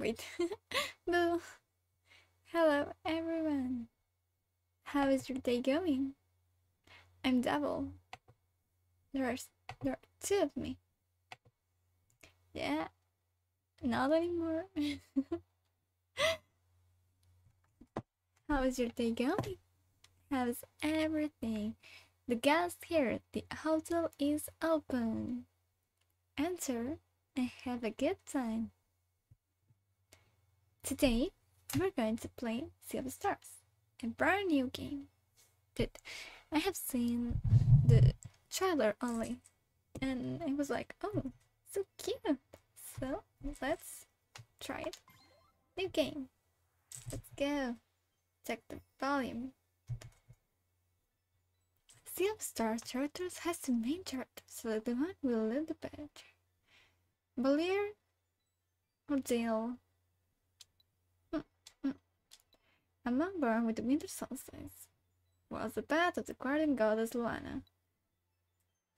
wait. Boo. Hello, everyone. How is your day going? I'm Double. There are, there are two of me. Yeah, not anymore. How is your day going? How's everything? The guest here, the hotel is open. Enter and have a good time. Today, we're going to play Sea of Stars, a brand new game. That I have seen the trailer only, and I was like, oh, so cute. So let's try it. New game. Let's go. Check the volume. Sea of Stars characters has two main characters, so the one will lead the page. Belier or? Mm, mm. A man born with the winter solstice was the path of the guardian goddess Luana.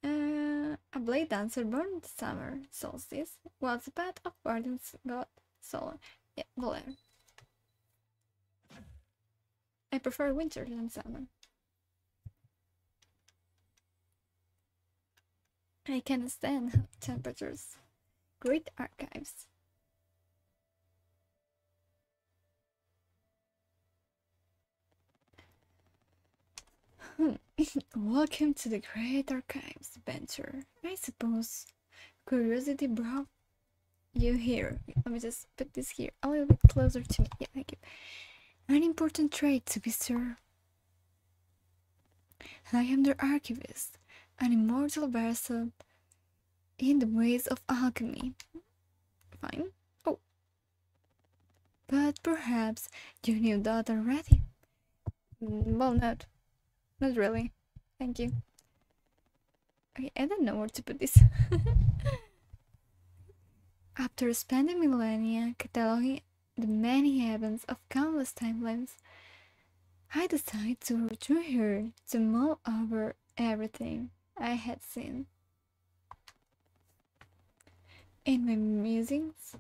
Uh, a blade dancer born the summer solstice was the path of guardian god Sol. Yeah, Belier. I prefer winter than summer. I can stand temperatures. Great archives. Welcome to the Great Archives, Venture. I suppose curiosity brought you here. Let me just put this here a little bit closer to me. Yeah, thank you. An important trait to be sure. I am the archivist, an immortal vessel in the ways of alchemy. Fine. Oh. But perhaps you knew that already. Well, not. Not really. Thank you. Okay, I don't know where to put this. After spending millennia cataloging the many heavens of countless timelines, I decided to return here to mull over everything I had seen. In my musings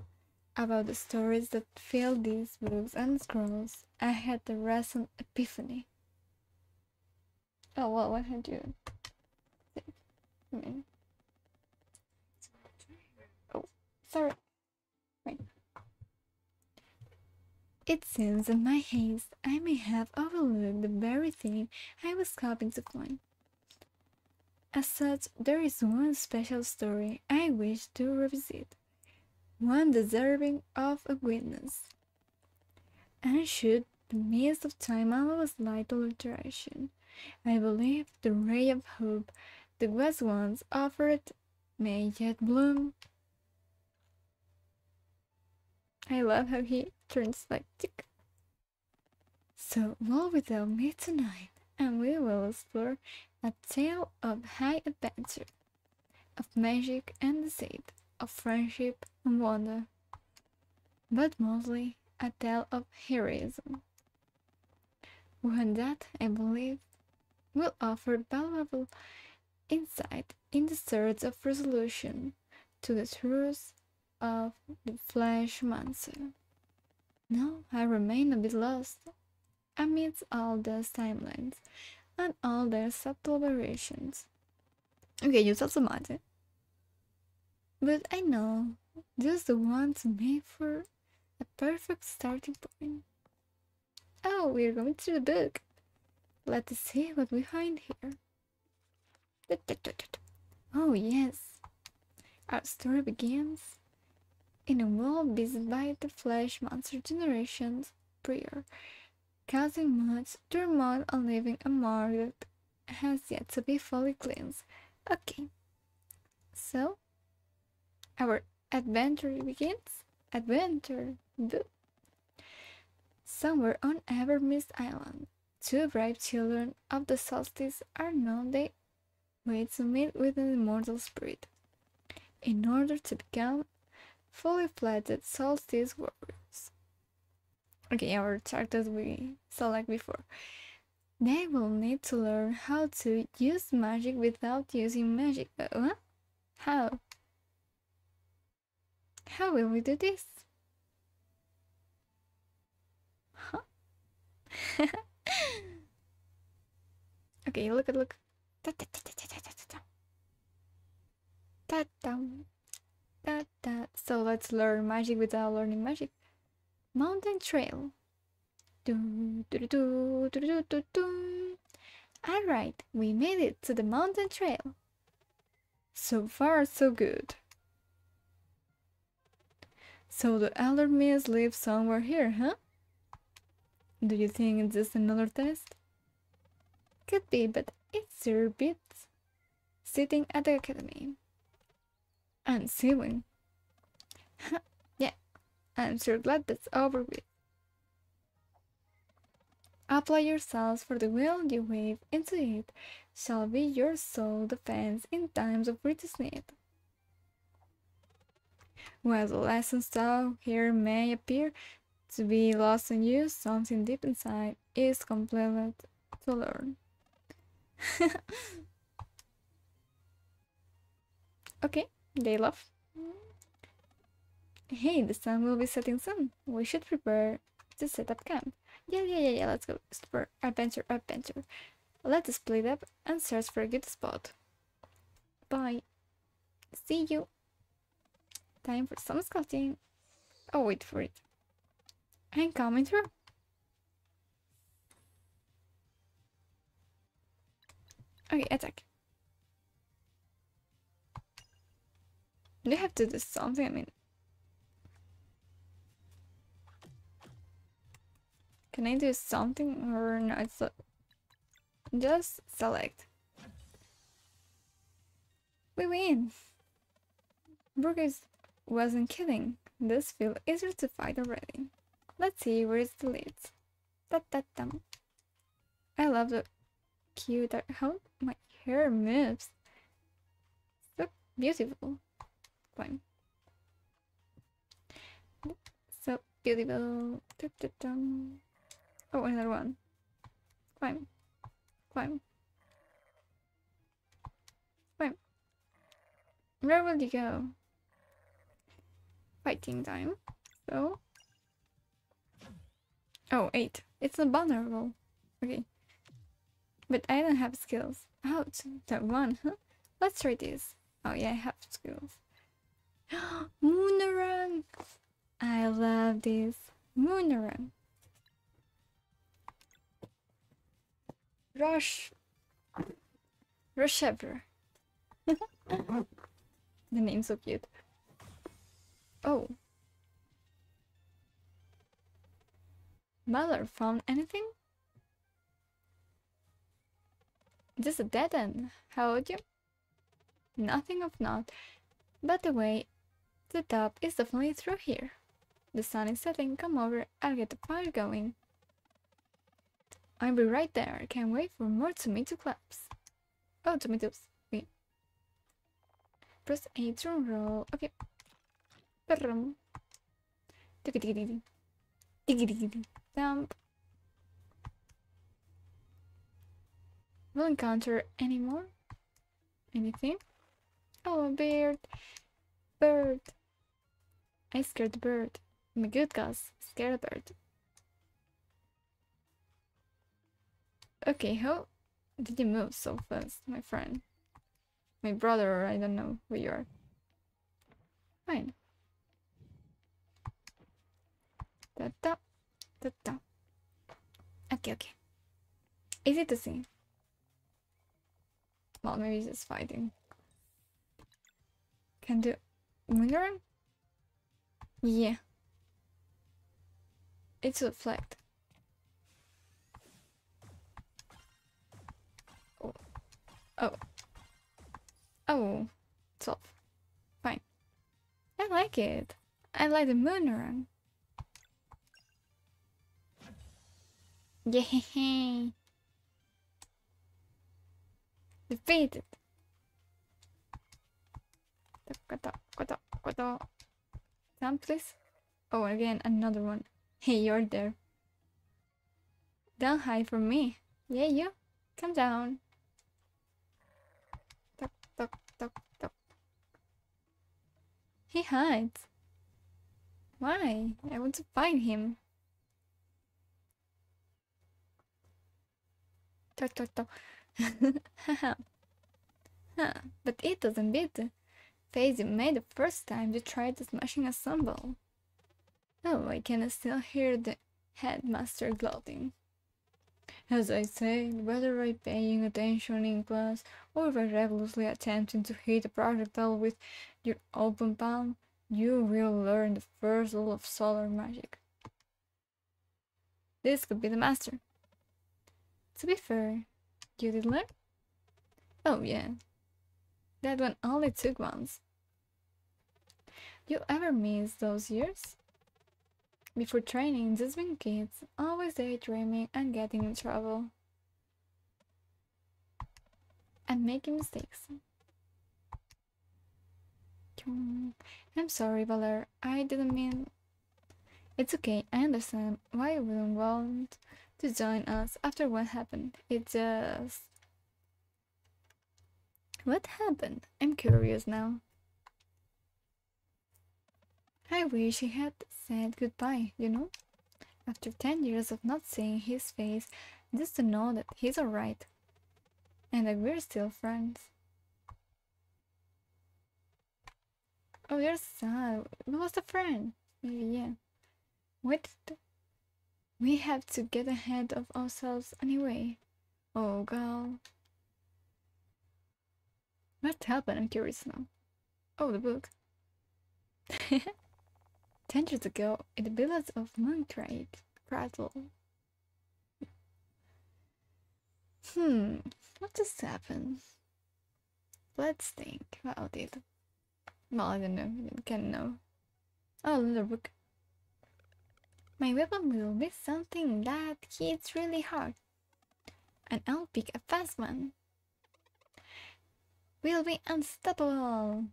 about the stories that fill these books and scrolls, I had a recent epiphany. Oh, well, what had you? I mean, oh, sorry. Wait. It seems in my haste I may have overlooked the very thing I was hoping to find. As such, there is one special story I wish to revisit, one deserving of a witness. And should the mist of time allow a slight alteration, I believe the ray of hope that was once offered may yet bloom. I love how he turns like tick. So roll without me tonight, and we will explore a tale of high adventure, of magic and deceit, of friendship and wonder, but mostly a tale of heroism. One that, I believe, will offer valuable insight in the search of resolution to the truths of the Fleshmancer. Now I remain a bit lost amidst all those timelines and all their subtle variations. Okay, you tell somebody. But I know just the one to make for a perfect starting point. Oh, we're going through the book. Let's see what we find here. Oh, yes. Our story begins in a world visited by the Fleshmancer generations prior causing much turmoil and leaving a mark that has yet to be fully cleansed. Okay, so our adventure begins. Adventure! Somewhere on Evermist Island, Two brave children of the solstice are known they wait to meet with an immortal spirit, in order to become fully fledged solstice warriors. Okay, our characters we select before. They will need to learn how to use magic without using magic. Uh, how? How will we do this? Huh? okay, look at look. Ta ta ta ta ta ta ta ta. Ta ta. Ta ta. So let's learn magic without learning magic. Mountain Trail. Do do do do do do do do. Alright, we made it to the mountain trail. So far, so good. So the Elder Mist lives somewhere here, huh? Do you think it's just another test? Could be, but it's your bit sitting at the academy. And sewing. yeah, I'm sure glad that's over with. Apply yourselves for the will you wave into it shall be your sole defense in times of greatest need. While the lessons taught here may appear to be lost on you, something deep inside is completed to learn. okay, they love. Hey, the sun will be setting soon. We should prepare to set up camp. Yeah, yeah, yeah, yeah, let's go. Explore, adventure, adventure. Let's split up and search for a good spot. Bye. See you. Time for some scouting. Oh, wait for it. I'm coming through. Okay, attack. You have to do something? I mean, can I do something or no? It's just select. We win. Brugaves wasn't kidding. This easier to fight already. Let's see where's the leads. Da da dum. I love the cute how my hair moves. So beautiful. Fine. So beautiful. Da, da, dum. Oh, another one. Fine. Fine. Fine. Where will you go? Fighting time. So. Oh, eight. It's not vulnerable. Okay. But I don't have skills. Ouch. That one, huh? Let's try this. Oh yeah, I have skills. Moonerang! I love this. Moonerang. Rush. Rushever. the name's so cute. Oh. Mother found anything? Just a dead end. How would you? Nothing of note. But the way the top is definitely through here. The sun is setting. Come over. I'll get the fire going. I'll be right there. Can't wait for more tomato claps. Oh, tomatoes. Wait. Press A to roll. Okay. Dump. We'll encounter any more? Anything? Oh, a bird. Bird. I scared the bird. I'm a good guys. Scared the bird. Okay, how did you move so fast, my friend? My brother, or I don't know who you are. Fine. Da da da. Okay, okay. Easy to see. Well, maybe he's just fighting. Can do Moonerang? Yeah. It's reflect. Oh. Oh. oh. It's off. Fine. I like it. I like the Moonerang. Yay! Defeated. Come, please. Oh, again, another one. Hey, you're there. Don't hide from me. Yeah, you. Come down. Toc, toc, toc. He hides. Why? I want to find him. Ta. Haha. but it doesn't beat the face you made the first time you tried smashing a cymbal. Oh, I can still hear the headmaster gloating. As I said, whether by paying attention in class or by recklessly attempting to hit a projectile with your open palm, you will learn the first rule of solar magic. This could be the master. To be fair, you did learn? Oh yeah. That one only took once. You ever miss those years? Before training, just being kids, always daydreaming and getting in trouble. And making mistakes. Hmm, I'm sorry, Valere. I didn't mean... It's okay, I understand why you wouldn't want to join us after what happened. It just... What happened? I'm curious now. I wish he had said goodbye, you know? After 10 years of not seeing his face, just to know that he's alright. And that we're still friends. Oh, you're sad. We lost a friend. Maybe, yeah. What? We have to get ahead of ourselves anyway. Oh, girl. What happened? I'm curious now. Oh, the book. Ten years ago, in the village of Mooncrite, Cradle. Hmm, what just happened? Let's think about it. Well, I don't know, I can know. Oh, another book. My weapon will be something that hits really hard. And I'll pick a fast one. We'll be unstoppable!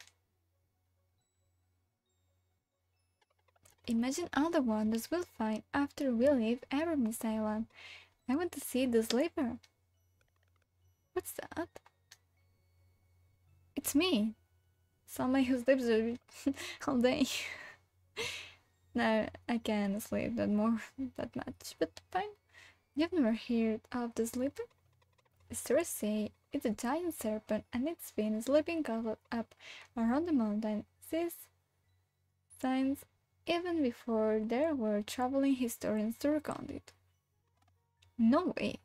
Imagine all the wonders we'll find after we leave Evermist Island. I want to see the sleeper. What's that? It's me. Somebody who sleeps all day. no, I can't sleep that more that much, but fine. You've never heard of the sleeper? Stories say it's a giant serpent and it's been sleeping covered up around the mountain since signs even before there were traveling historians to recount it. No way.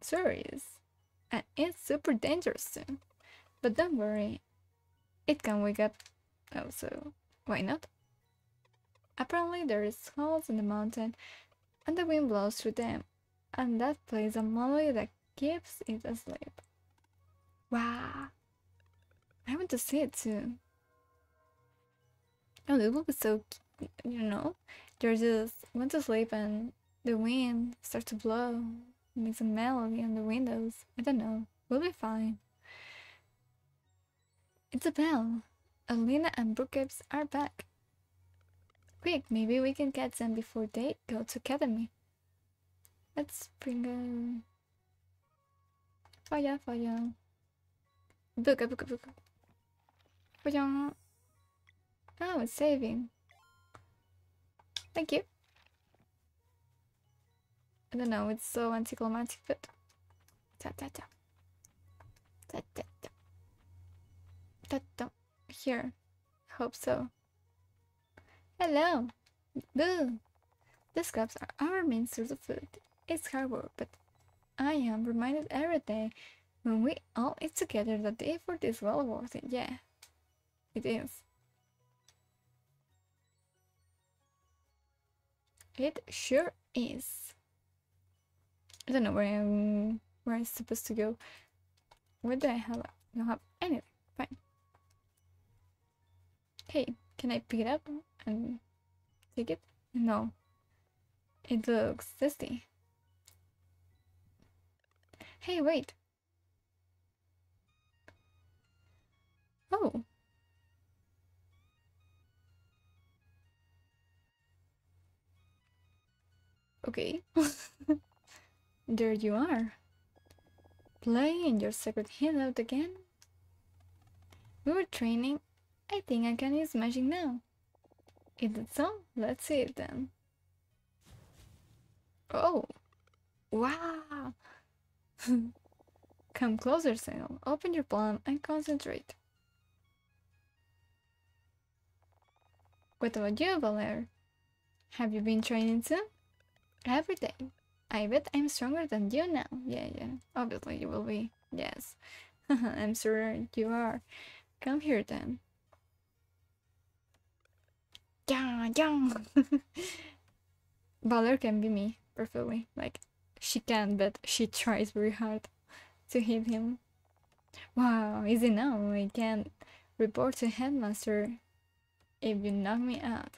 Serious. And it's super dangerous too. But don't worry, it can wake up oh, also. Why not? Apparently there is holes in the mountain and the wind blows through them, and that plays a melody that keeps it asleep. Wow! I want to see it too. Oh, book is so, you know, you're just went to sleep and the wind starts to blow, makes a melody on the windows. I don't know. We'll be fine. It's a bell. Erlina and Brugaves are back. Quick, maybe we can catch them before they go to academy. Let's bring a fire, fire. Book, a book, book. Fire. Oh, it's saving. Thank you. I don't know, it's so anticlimactic, but... Ta ta ta. Ta ta ta. Ta ta. Here. Hope so. Hello. Boo. The scraps are our main source of food. It's hard work, but I am reminded every day when we all eat together that the effort is well worth it. Yeah, it is. It sure is. I don't know where I'm where I'm supposed to go. Where do I have I don't have anything. Fine. Hey, can I pick it up and take it? No. It looks tasty. Hey, wait. Oh. Okay. there you are. Playing in your secret hideout again? We were training. I think I can use magic now. Is it so? Let's see it then. Oh! Wow! Come closer, Zale. Open your palm and concentrate. What about you, Valere? Have you been training too? Every day. I bet I'm stronger than you now. Yeah, yeah. Obviously you will be. Yes. I'm sure you are. Come here then. Yeah, yeah. Valere can be me perfectly. Like, she can, but she tries very hard to hit him. Wow, easy now. I can report to headmaster if you knock me out.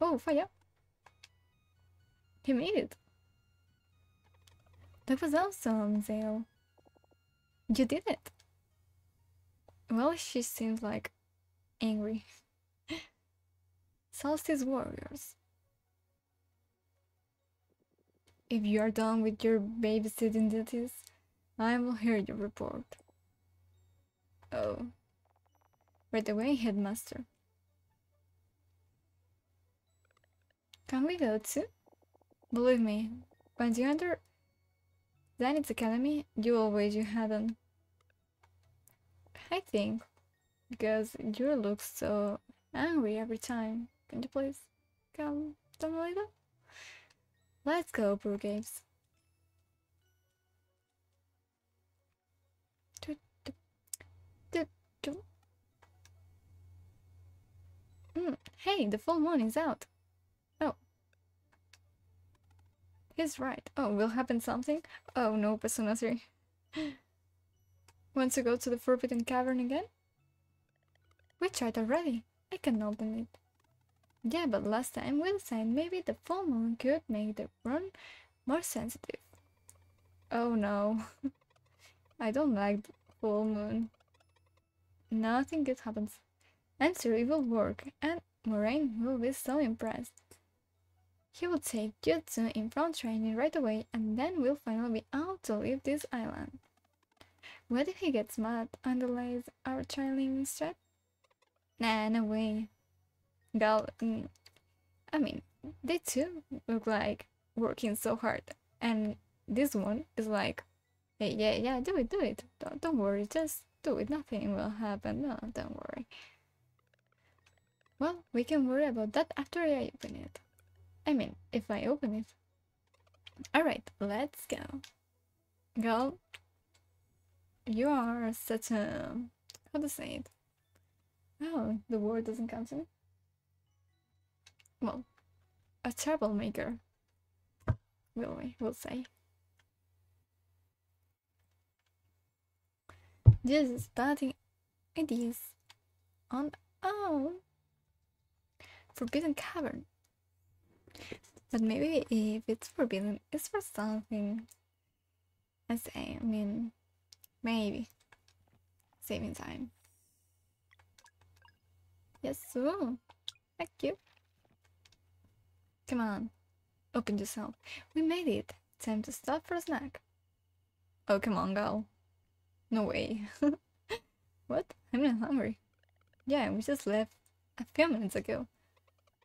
Oh, fire! He made it! That was awesome, Zale. You did it! Well, she seems like angry. Solstice Warriors. If you are done with your babysitting duties, I will hear your report. Oh. Right away, headmaster. Can we go too? Believe me, when you enter Zenith's Academy, you will wish you hadn't. I think, because you look so angry every time. Can you please calm down little? Let's go, Blue Games. Mm, hey, the full moon is out. Oh. He's right. Oh, will happen something? Oh no, Persona 3. Want to go to the Forbidden Cavern again? We tried already. I can open it. Yeah, but last time we said maybe the full moon could make the run more sensitive. Oh no. I don't like the full moon. Nothing good happens. I'm sure it will work, and Moraine will be so impressed. He will take Jutsu in front training right away, and then we'll finally be out to leave this island. What if he gets mad and delays our training instead? Nah, no way. Gal, mm, I mean, they too look like working so hard, and this one is like, hey, yeah, yeah, do it, do it. Don't, don't worry, just do it. Nothing will happen. No, don't worry. Well, we can worry about that after I open it. I mean, if I open it. Alright, let's go. Girl, you are such a... how to say it? Oh, the word doesn't come to me well, a troublemaker, will we, will say. Just starting ideas on oh forbidden cavern. But maybe if it's forbidden, it's for something. I say, I mean, maybe saving time. Yes, so thank you. Come on, open yourself. We made it. Time to stop for a snack. Oh, come on, girl. No way. what? I'm not hungry. Yeah, we just left a few minutes ago.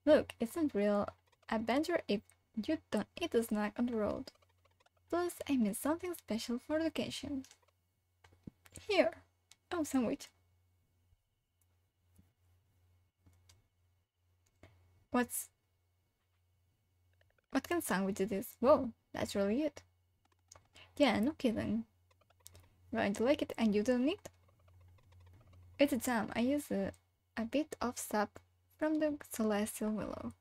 Look, it's not real adventure if you don't eat a snack on the road. Plus, I made something special for the occasion. Here. Oh, sandwich. What's what of sandwich is this? Whoa, that's really it. Yeah, no kidding. Right, you like it and you don't need? It's a jam. I use a, a bit of sap from the celestial willow.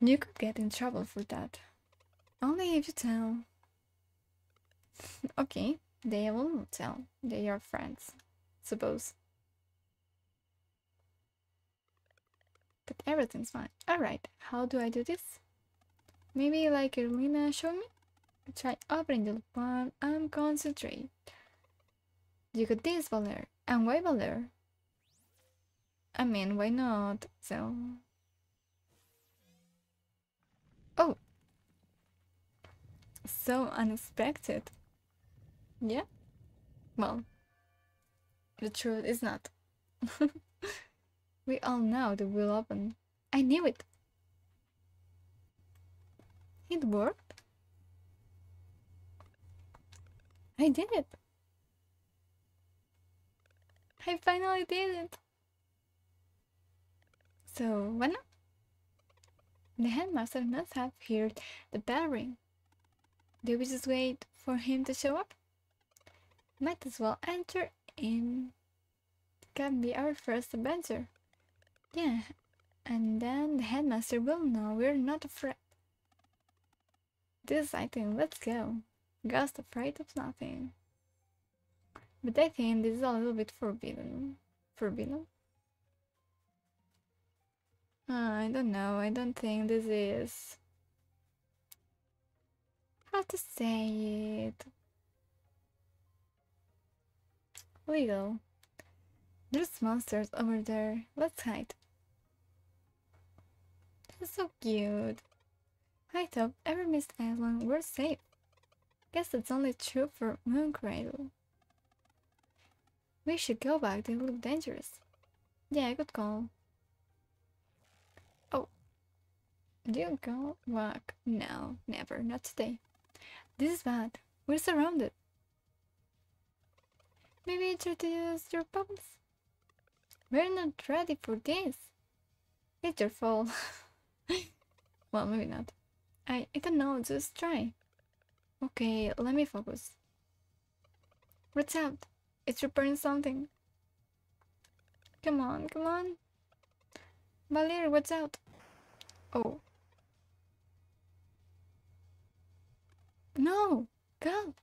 You could get in trouble for that. Only if you tell. okay, they will not tell. They are friends, suppose. But everything's fine. Alright, how do I do this? Maybe like Erlina showed me? Try opening the palm and concentrate. You got this, Valere. And why Valere? I mean, why not? So... Oh! So unexpected. Yeah? Well, the truth is not. We all know the will open. I knew it. It worked. I did it! I finally did it! So, now? The headmaster must have heard the bell ring. Do we just wait for him to show up? Might as well enter in. Can be our first adventure. Yeah, and then the headmaster will know we're not afraid. This exciting, let's go. Ghost afraid of nothing. But I think this is a little bit forbidden. Forbidden? Uh, I don't know, I don't think this is... How to say it? Legal. There's monsters over there. Let's hide. This is so cute. I thought Evermist Island? We're safe. Guess that's only true for Moon Cradle. We should go back, they look dangerous. Yeah, good call. Oh. Do you go back? No, never, not today. This is bad. We're surrounded. Maybe introduce your problems? We're not ready for this. It's your fault. well, maybe not. I, I don't know, just try. Okay, let me focus. What's up? It's repairing something. Come on, come on. Valere, what's out? Oh. No! Go!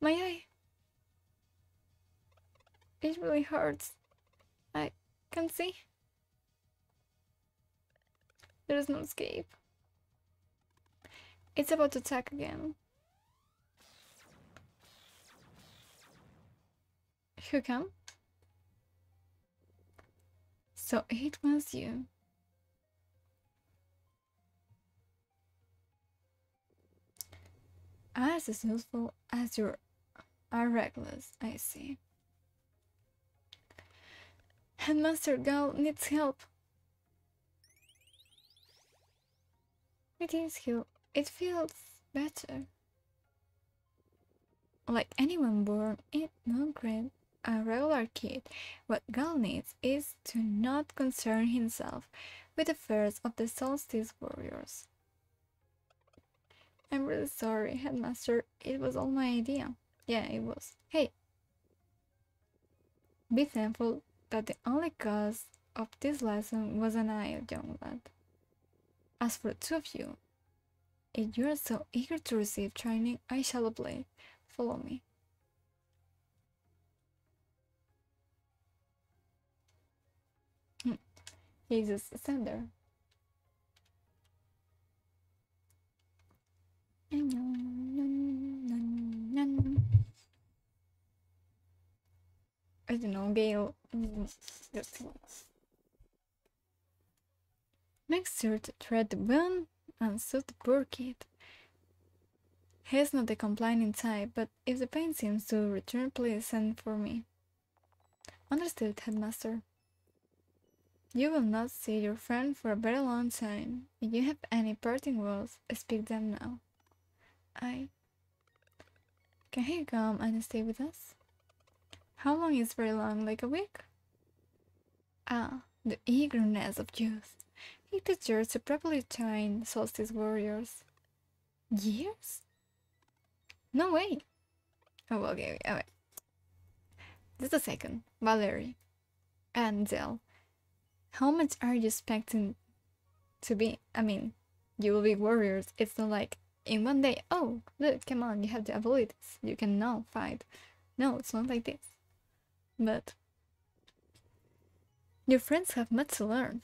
My eye! It really hurts. I can see. There is no escape. It's about to attack again. Who come? So it was you. As useful as your are reckless, I see. Headmaster Garl needs help. It is heal. It feels better. Like anyone born in Mooncradle, a regular kid, what Garl needs is to not concern himself with the affairs of the Solstice Warriors. I'm really sorry, Headmaster. It was all my idea. Yeah, it was. Hey! Be thankful that the only cause of this lesson was an eye, young lad. As for the two of you, if you are so eager to receive training, I shall obey. Follow me. He's a sender. I don't know, Garl. Make sure to thread the bone and soothe the poor kid. He's not the complaining type, but if the pain seems to return, please send for me. Understood, headmaster. You will not see your friend for a very long time. If you have any parting words, speak them now. I... Can he come and stay with us? How long is very long, like a week? Ah, the eagerness of youth. It deserves to properly train Solstice warriors. Years? No way! Oh, okay, okay, okay. Just a second. Valerie. And Zale. How much are you expecting to be? I mean, you will be warriors. It's not like in one day, oh, look, come on, you have the abilities. You can now fight. No, it's not like this. But your friends have much to learn.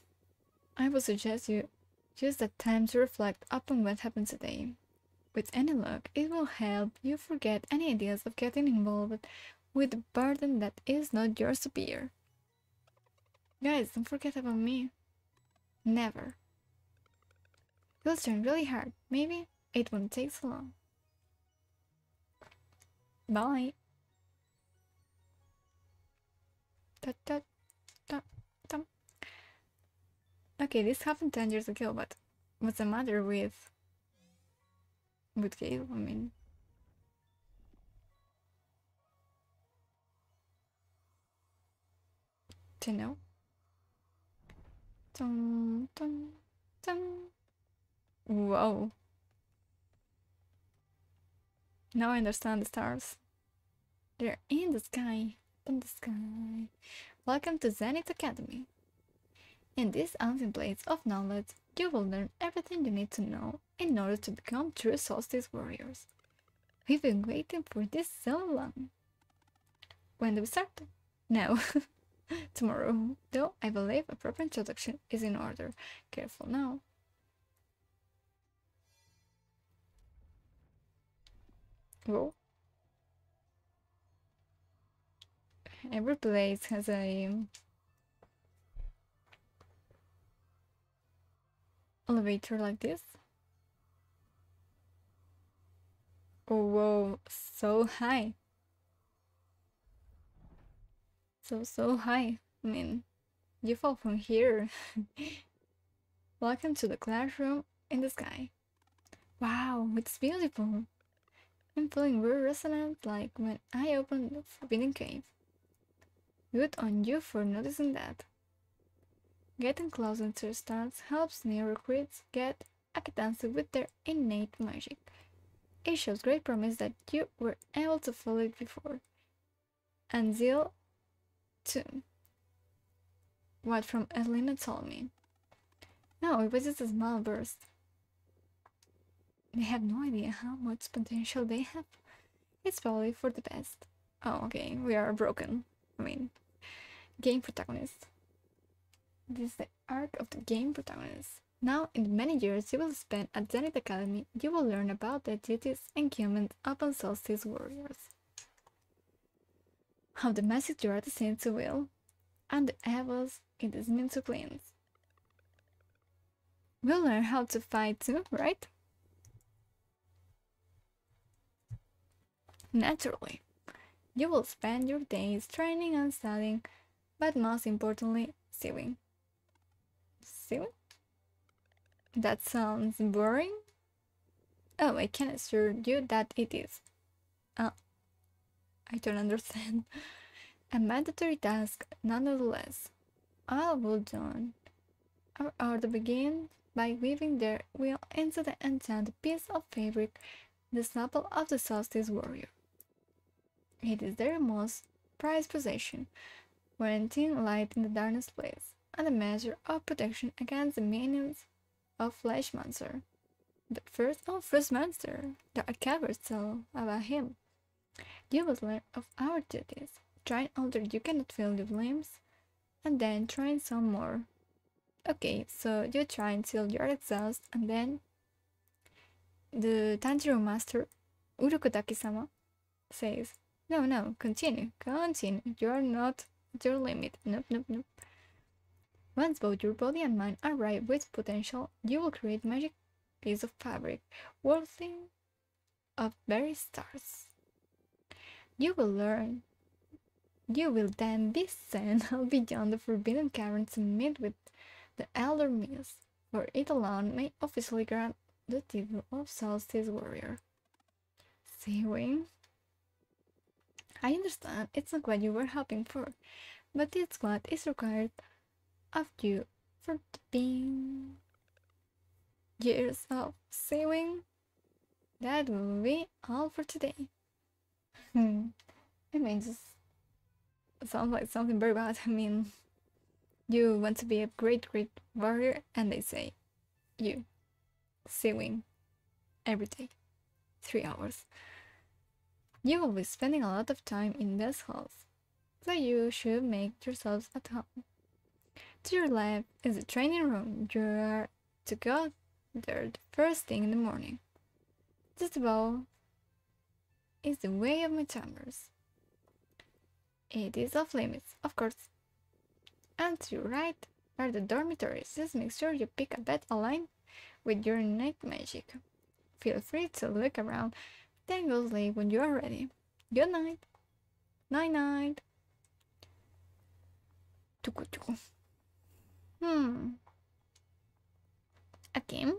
I would suggest you use that time to reflect upon what happened today. With any luck, it will help you forget any ideas of getting involved with a burden that is not yours to bear. Guys, don't forget about me. Never. You'll turn really hard. Maybe it won't take so long. Bye. Da, da, Okay, this happened 10 years ago, but what's the matter with... with Garl, I mean... to know? Dun, dun, dun. Whoa. Now I understand the stars. They're in the sky. In the sky. Welcome to Zenith Academy. In this ancient place of knowledge, you will learn everything you need to know in order to become true solstice warriors. We've been waiting for this so long. When do we start? Now. Tomorrow, though I believe a proper introduction is in order. Careful now. Whoa. Every place has a elevator like this. Oh, whoa, so high. So, so high. I mean, you fall from here. Welcome to the classroom in the sky. Wow, it's beautiful. I'm feeling very resonant like when I opened the Forbidden Cave. Good on you for noticing that. Getting closer to stars helps new recruits get acquainted with their innate magic. It shows great promise that you were able to follow it before. And Zale, too. What from Erlina told me. No, it was just a small burst. They have no idea how much potential they have. It's probably for the best. Oh, okay, we are broken. I mean, game protagonist. This is the arc of the game protagonist. Now, in the many years you will spend at Zenith Academy, you will learn about the duties and commands of Solstice warriors. How the message you are destined to will, and the evils it is meant to cleanse. We'll learn how to fight too, right? Naturally, you will spend your days training and studying, but most importantly, sewing. That sounds boring? Oh, I can assure you that it is. Uh, I don't understand. A mandatory task, nonetheless. All will done. Our order begins by weaving their wheel into the enchanted piece of fabric, the staple of the solstice warrior. It is their most prized possession, warranting light in the darkest place, and a measure of protection against the minions of Fleshmancer. But first, oh, First Monster, there are covered so about him. You will learn of our duties, trying until you cannot feel your limbs, and then trying some more. Okay, so you try until you're exhausted, and then the Tanjiro Master, Urokodaki-sama, says, no, no, continue, continue. You're not at your limit. Nope, nope, nope. Once both your body and mind are ripe with potential, you will create magic piece of fabric worthy of very stars. You will learn. You will then descend beyond the forbidden cavern to meet with the Elder Mist, for it alone may officially grant the title of Solstice Warrior. Sewing I understand it's not what you were hoping for, but it's what is required of you for being years of sewing. That will be all for today. Hmm. I mean, just sounds like something very bad. I mean, you want to be a great, great warrior, and they say, you sewing every day, three hours. You will be spending a lot of time in this house, so you should make yourselves at home. To your left is the training room. You are to go there the first thing in the morning. Just above is the way of my chambers. It is off limits, of course. And to your right are the dormitories. Just make sure you pick a bed aligned with your night magic. Feel free to look around then go sleep when you are ready. Good night. Night night. Hmm. A game?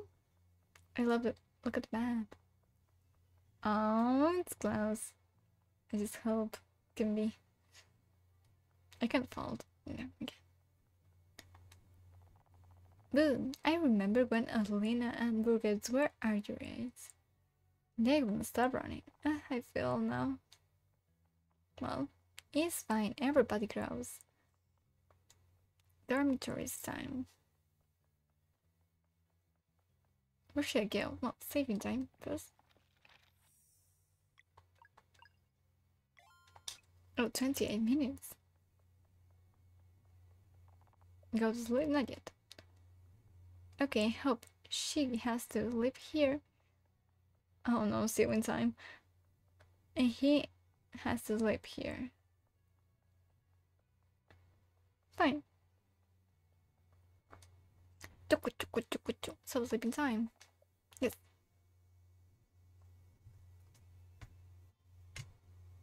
I love it. Look at the map. Oh, it's close. I just hope it can be. I can't fault. No, okay. Boom! I remember when Alina and Burgess were our. They wouldn't stop running. Uh, I feel now. Well, it's fine. Everybody grows. Dormitories time. Where should I go? Well, saving time first. Oh, 28 minutes. Go to sleep? Not yet. Okay, hope she has to live here. Oh no, saving time. And he has to live here. Fine. So sleeping time. Yes.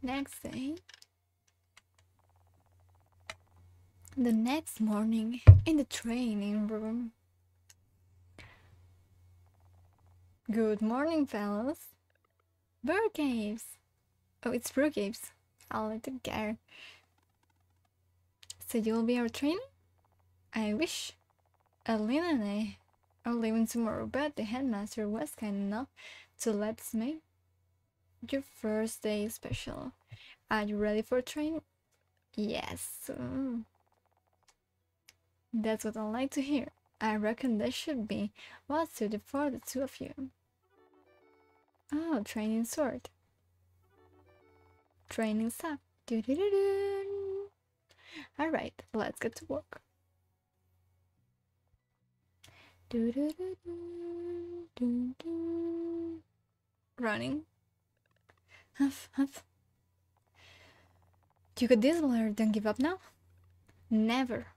Next day. The next morning in the training room. Good morning, fellas. Bird. Oh, it's bird caves. I'll it go. So you'll be our trainer? I wish. Alina and I are leaving tomorrow, but the headmaster was kind enough to let us make your first day special. Are you ready for training? Yes. Mm. That's what I like to hear. I reckon that should be well suited for the two of you. Oh, training sword. Training -doo Alright, let's get to work. Running. Huff, huff. You got this, Blair. Don't give up now. Never.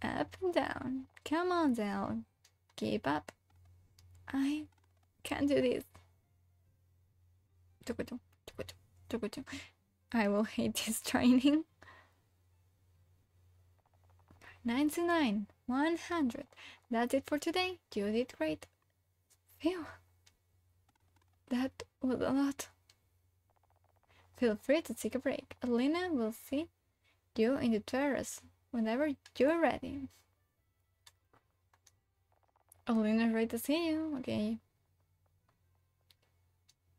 Up and down. Come on, down. Keep up. I can't do this. I will hate this training. 99, 100. That's it for today. You did great. Phew. That was a lot. Feel free to take a break. Alina will see you in the terrace whenever you're ready. Alina's ready to see you. Okay.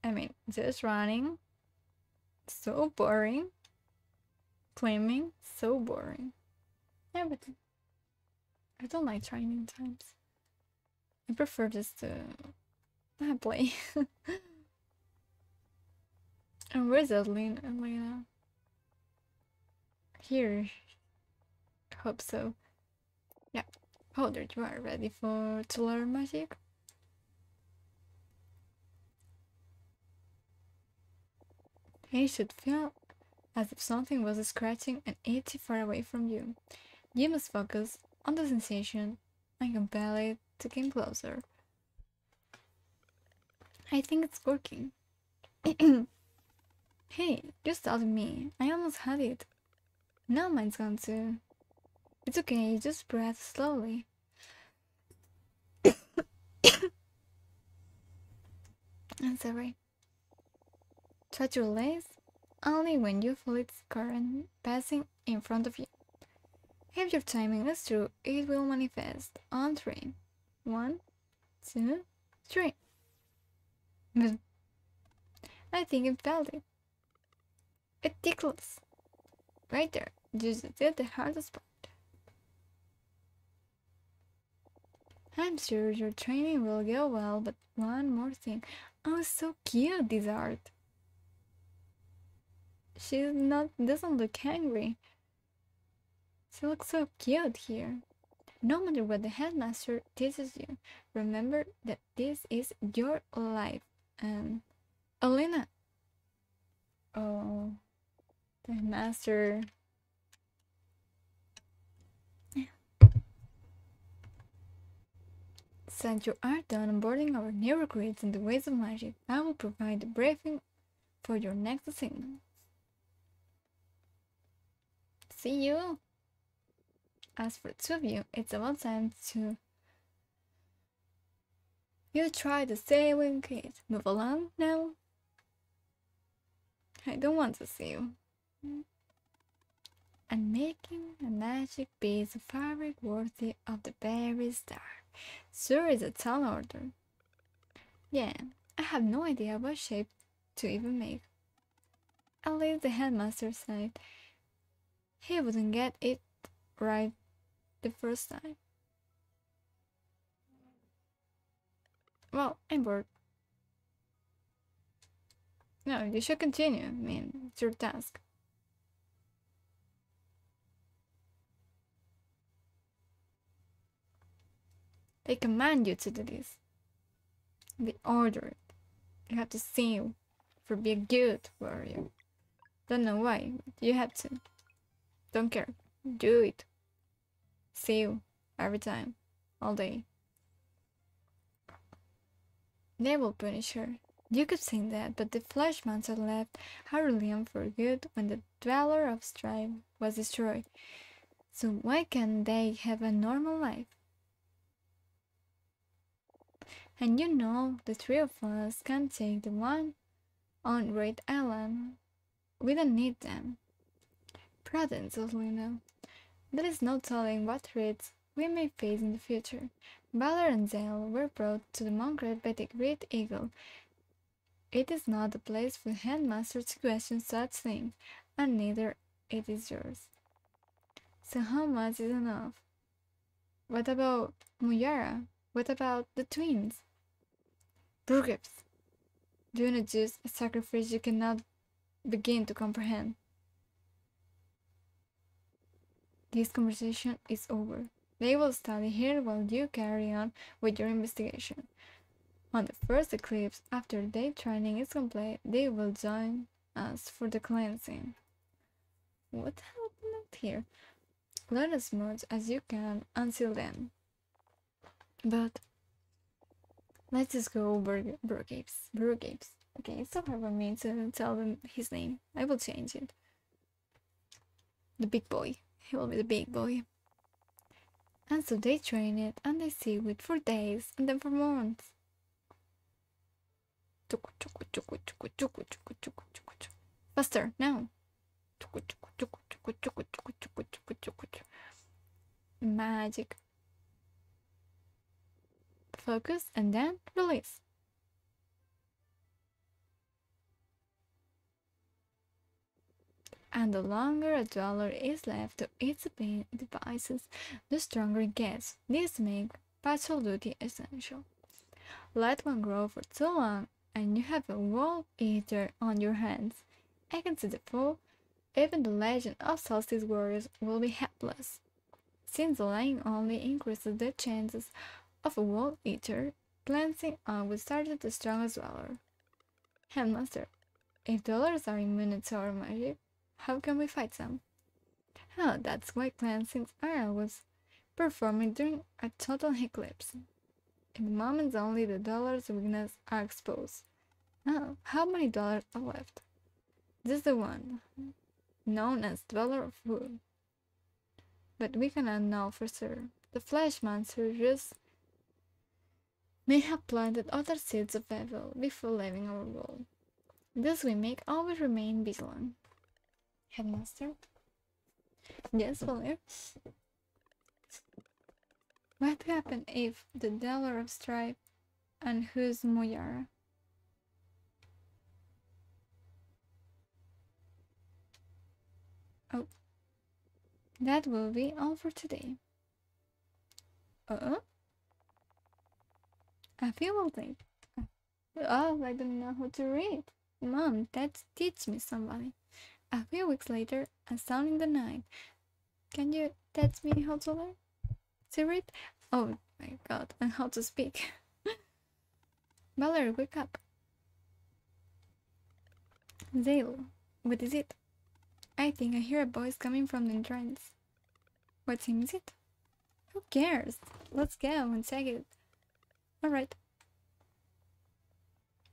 I mean, just running. So boring. Claiming. So boring. Everything. I don't like training times. I prefer just to not play. and where's Adeline? Elena? Here. Hope so. Yeah. Oh, there you are. Ready for to learn magic? He should feel as if something was scratching and itchy far away from you. You must focus on the sensation and compel it to come closer. I think it's working. hey, you started me. I almost had it. Now mine's gone too. It's okay, just breathe slowly. I'm sorry. Touch your legs only when you feel its current passing in front of you. If your timing is true, it will manifest on three. One, two, three. I think it felt it. It tickles. Right there. Just did the hardest part. I'm sure your training will go well, but one more thing. Oh, so cute, this art. She's not doesn't look angry. She looks so cute here. No matter what the headmaster teaches you, remember that this is your life. Um, and Elena. Oh, the master. Since you are done onboarding our new recruits in the ways of magic, I will provide the briefing for your next assignment. See you! As for two of you, it's about time to... You try the sailing kit. Move along now. I don't want to see you. And making a magic piece of fabric worthy of the very star. Sure is a tall order. Yeah, I have no idea what shape to even make. I'll leave the headmaster said he wouldn't get it right the first time. Well, I'm bored. No, you should continue. I mean, it's your task. They command you to do this. They order it. You have to sing for be a good warrior. Don't know why. You have to. Don't care. Do it. See you every time. All day. They will punish her. You could think that, but the Fleshmancer left Harullium for good when the Dweller of Strife was destroyed. So why can't they have a normal life? And you know, the three of us can take the one on Great Island. We don't need them. Prudence, Oslino. There is no telling what threats we may face in the future. Valere and Zale were brought to the Mooncradle by the Great Eagle. It is not the place for the headmaster to question such things, and neither it is yours. So how much is enough? What about Muyara? What about the twins? Bruggips, do not choose a sacrifice you cannot begin to comprehend. This conversation is over. They will study here while you carry on with your investigation. On the first eclipse, after their training is complete, they will join us for the cleansing. What happened here? Learn as much as you can until then. But Let's just go over Brugapes. Brugapes. Okay, it's so hard for me to tell them his name. I will change it. The big boy. He will be the big boy. And so they train it and they see it for days and then for months. Faster, now. Magic focus, and then release. And the longer a dweller is left to its devices, the stronger it gets. This makes patrol duty essential. Let one grow for too long, and you have a wolf eater on your hands. Against the foe, even the legend of solstice warriors will be helpless, since the laying only increases the chances of a wolf eater, glancing on, we started the strongest dweller. Headmaster, if dwellers are immune to our magic, how can we fight them? Oh, that's why cleansings are was performing during a total eclipse. In moments only the dollar's weakness are exposed. Oh, how many dollars are left? This is the one, known as Dweller of Wood. But we cannot know for sure. The Fleshmancer just may have planted other seeds of evil before leaving our world. Thus we may always remain vigilant. Headmaster? Yes, Valere? What happened if the Dweller of Strife and who's Muyara? Oh, that will be all for today. Uh-uh? A few will think, oh, I don't know how to read. Mom, that teach me somebody. A few weeks later, a sound in the night. Can you teach me how to learn? To read? Oh my god, and how to speak. Valerie, wake up. Zale, what is it? I think I hear a voice coming from the entrance. What team is it? Who cares? Let's go and check it. Alright.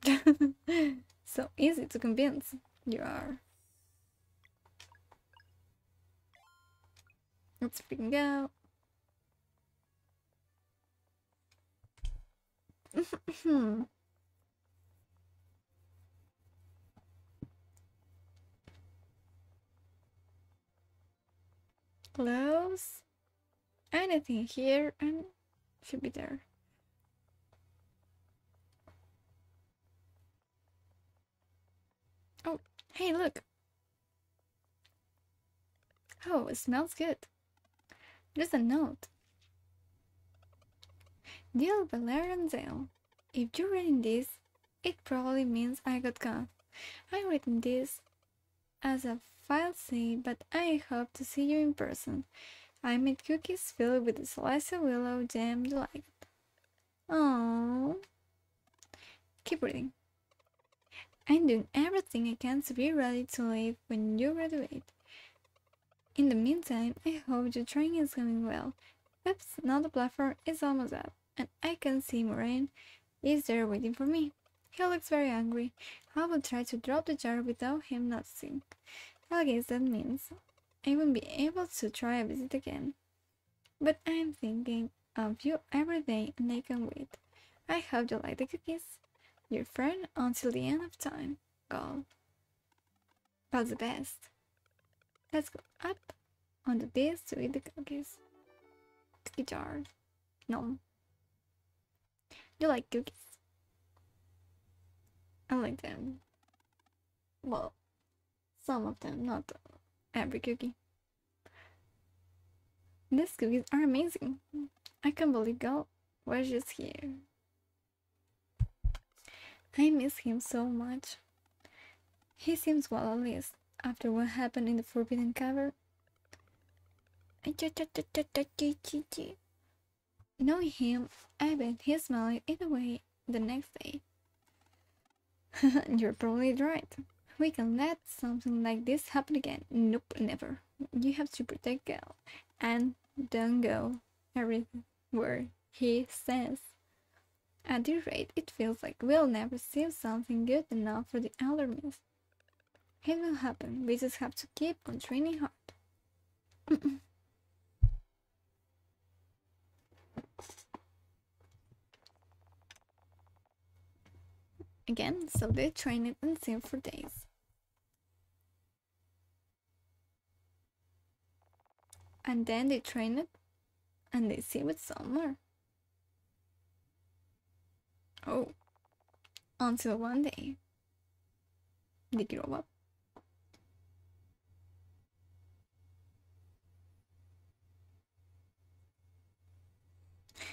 so easy to convince. You are. Let's freaking go. Close. Anything here and should be there. Oh, hey, look. Oh, it smells good. There's a note. Dear Zale, if you're reading this, it probably means I got caught. I'm writing this as a file say, but I hope to see you in person. I made cookies filled with celestial willow jam you like. Oh, keep reading. I'm doing everything I can to be ready to leave when you graduate. In the meantime, I hope your training is going well. Oops, now the platform is almost up, and I can see Moraine is there waiting for me. He looks very angry. I will try to drop the jar without him noticing. I guess that means I won't be able to try a visit again. But I'm thinking of you every day and I can wait. I hope you like the cookies. Your friend until the end of time. Go. That's the best. Let's go up on to eat the cookies. Cookie jar. No. You like cookies? I like them. Well, some of them, not every cookie. These cookies are amazing. I can't believe Garl was just here. I miss him so much. He seems well at least after what happened in the Forbidden Cavern. Knowing him, I bet he smiled it away the next day. You're probably right. We can let something like this happen again. Nope, never. You have to protect Garl and don't go everywhere he says. At this rate, it feels like we'll never see something good enough for the Elder Mist. It will happen. We just have to keep on training hard. Again, so they train it and sing for days. And then they train it and they see with summer. Oh, until one day they grow up.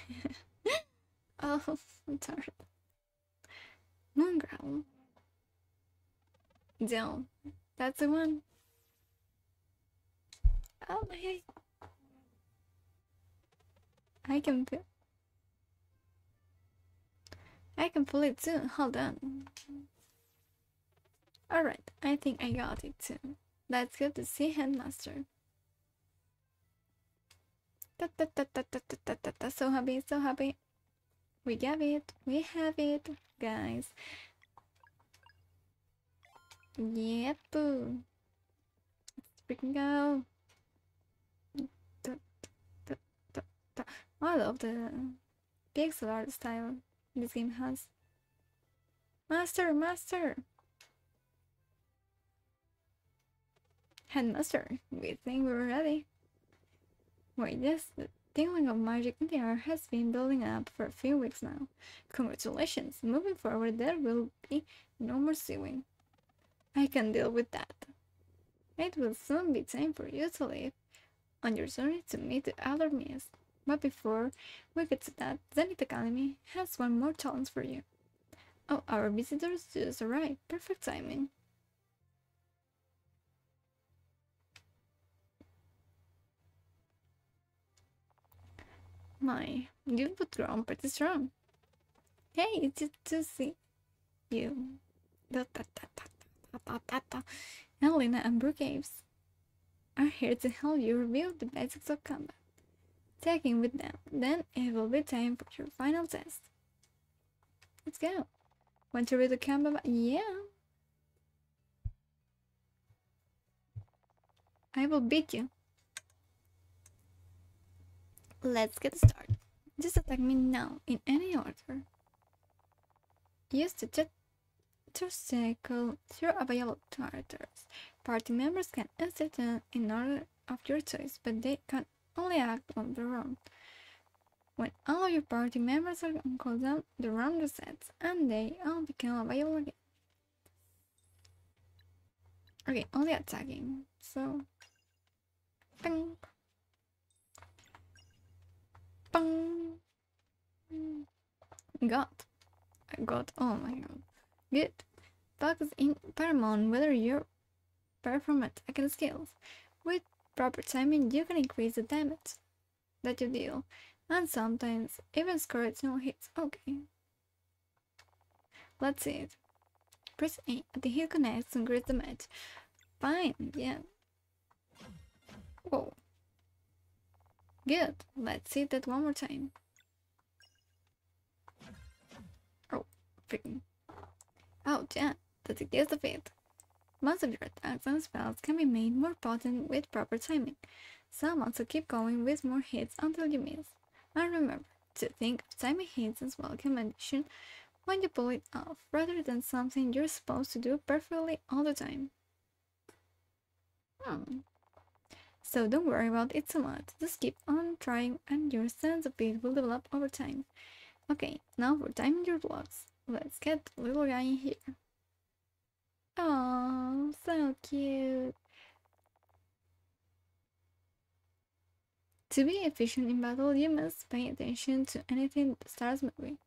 oh, I'm tired. Moonerang. Down. That's the one. Oh my I can feel I can pull it too. Hold on. Alright, I think I got it too. Let's go to see Headmaster. Ta ta ta ta ta ta ta ta so happy, so happy. We got it, we have it, guys. Yep. Let's freaking go. Da, da, da, da. I love the pixel art style this game has. Master, master! Headmaster, we think we're ready. Wait, yes, the tingling of magic in the air has been building up for a few weeks now. Congratulations, moving forward there will be no more sewing. I can deal with that. It will soon be time for you to leave on your journey to meet the other Mist. But before we get to that, Zenith Academy has one more challenge for you. Oh, our visitors just arrived. Perfect timing. My, you've grown pretty strong. Hey, it's see you. Da, da. Elena and Brookhaves are here to help you review the basics of combat tagging with them. Then it will be time for your final test. Let's go. Want to read the camera? Yeah. I will beat you. Let's get started. Just attack me now, in any order. Use the jet to cycle through available characters. Party members can insert them in order of your choice, but they can only act on their own. When all of your party members are on cooldown, the round resets and they all become available again. Okay, only attacking. So, bang. Got, I got. Oh my god, good. Bugs in paramount whether you perform attacking skills. With proper timing, you can increase the damage that you deal, and sometimes even score additional hits. Okay, let's see it. Press A the hit connects to the match. Fine, yeah. Whoa. Good. Let's see that one more time. Oh, freaking. Oh, yeah, that's a gift of it. Most of your attacks and spells can be made more potent with proper timing. Some also keep going with more hits until you miss. And remember to think of timing hits as welcome addition when you pull it off, rather than something you're supposed to do perfectly all the time. Hmm. So don't worry about it so much, just keep on trying and your sense of it will develop over time. Okay, now for timing your blocks. Let's get the little guy in here. Oh, so cute. To be efficient in battle, you must pay attention to anything that starts moving.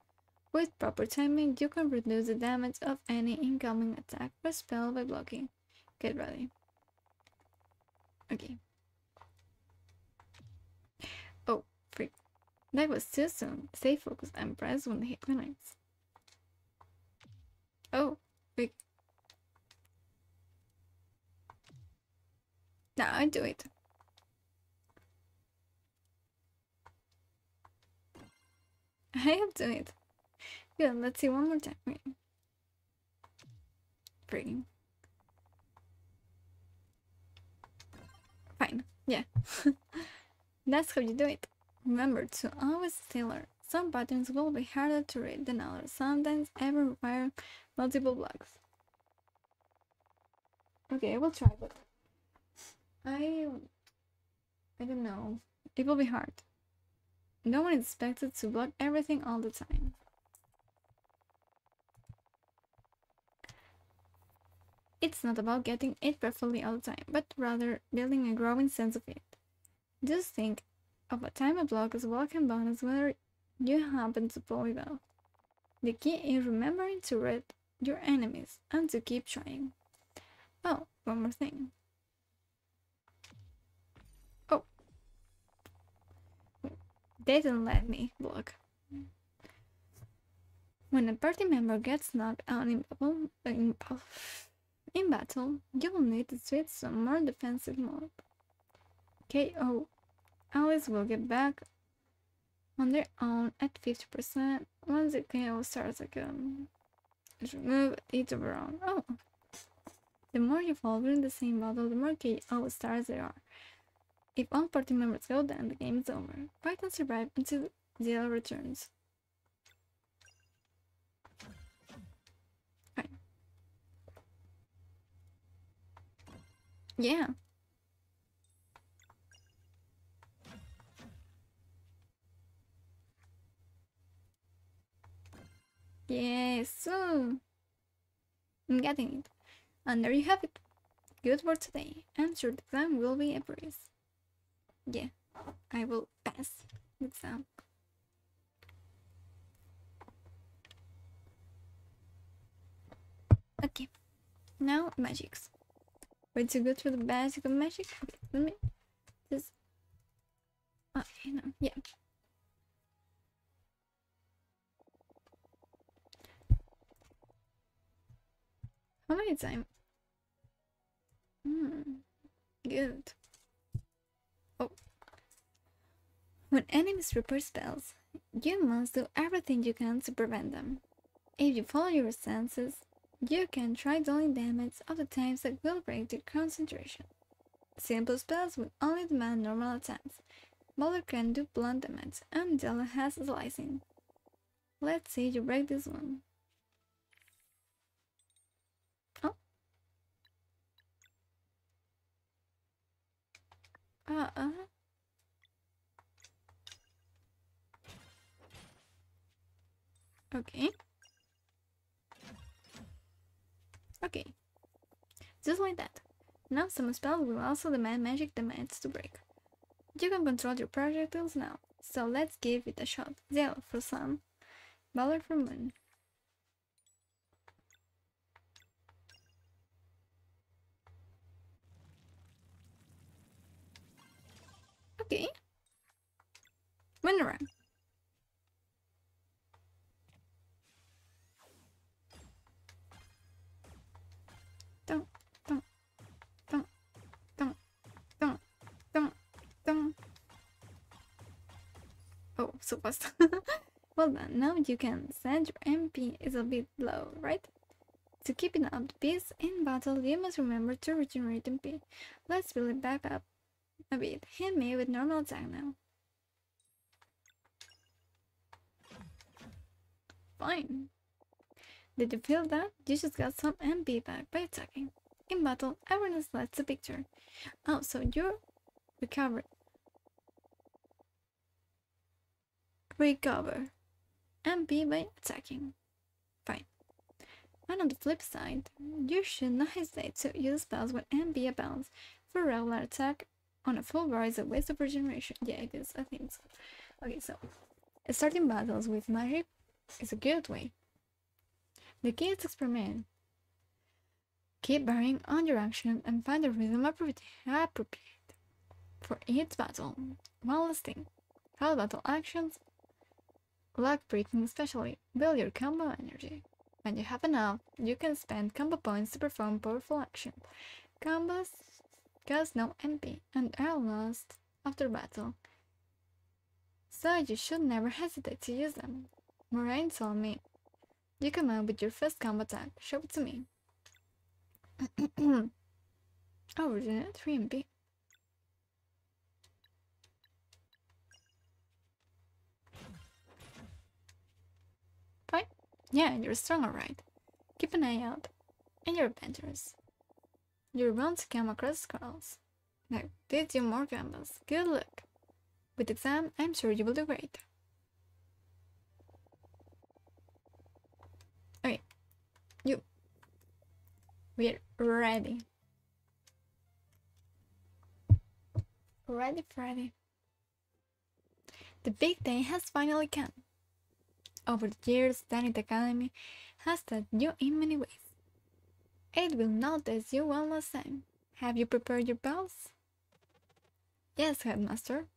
With proper timing, you can reduce the damage of any incoming attack or spell by blocking. Get ready. Okay. Oh, freak. That was too soon. Stay focused and press when the connects. Oh, freak. Now I do it. I have done it. Good, let's see one more time. Wait. Fine, yeah. That's how you do it. Remember to always alert. Some patterns will be harder to read than others, sometimes even require multiple blocks. Okay, I will try, but I I don't know. It will be hard. No one expected to block everything all the time. It's not about getting it perfectly all the time, but rather building a growing sense of it. Just think of a time a block as a welcome bonus whether you happen to pull it off. The key is remembering to read your enemies and to keep trying. Oh, one more thing. Oh. They didn't let me block. When a party member gets knocked out in battle, in, in battle, you will need to switch some more defensive mode. KO. Allies will get back on their own at 50% once the KO starts again. Remove each of. Oh. The more you fall during the same battle, the more KO stars there are. If all party members go then the game is over. Fight and survive until Zero returns. Yeah. Yes, so I'm getting it. And there you have it. Good for today. I'm sure the exam will be a breeze. Yeah, I will pass the exam. Okay, now magics. Wait to go through the basic of magic. Okay, let me just. Uh, okay, no, yeah. How many times? Hmm. Good. Oh. When enemies repair spells, you must do everything you can to prevent them. If you follow your senses, you can try dealing damage of the types that will break their concentration. Simple spells will only demand normal attacks. Boulder can do blunt damage, and Della has slicing. Let's see you break this one. Uh, uh. Okay. Okay. Just like that. Now some spells will also demand magic demands to break. You can control your projectiles now, so let's give it a shot. Zale for sun, Valere for moon. Okay. Winner. Dun, dun, dun, dun, dun, dun, dun. Oh, so fast. well done, now you can send your MP is a bit low, right? To keep it up the pace in battle, you must remember to regenerate MP. Let's build it back up a bit. Hit me with normal attack now. Fine. Did you feel that? You just got some MP back by attacking. In battle, awareness lets the picture. Oh, so you're recover. Recover. MP by attacking. Fine. And on the flip side, you should not hesitate to use spells with MP abounds for regular attack on a full rise is a waste of regeneration. Yeah, it is, I think so. Okay, so starting battles with magic is a good way. The key is to experiment. Keep varying on your action and find the rhythm appropriate for each battle. One last thing. How battle actions, luck breaking especially, build your combo energy. When you have enough, you can spend combo points to perform powerful actions. Combos cost no MP and are lost after battle. So you should never hesitate to use them. Moraine told me, you come out with your first combo attack, show it to me. oh, it 3 MP. Fine. Yeah, you're strong alright. Keep an eye out. And you're adventurous. You're bound to come across scrolls. Now, did you more combos. Good luck. With exam, I'm sure you will do great. Okay, you. We're ready. Ready, Freddy. The big day has finally come. Over the years, Zenith Academy has taught you in many ways. It will notice you one last time. Have you prepared your bells? Yes, headmaster.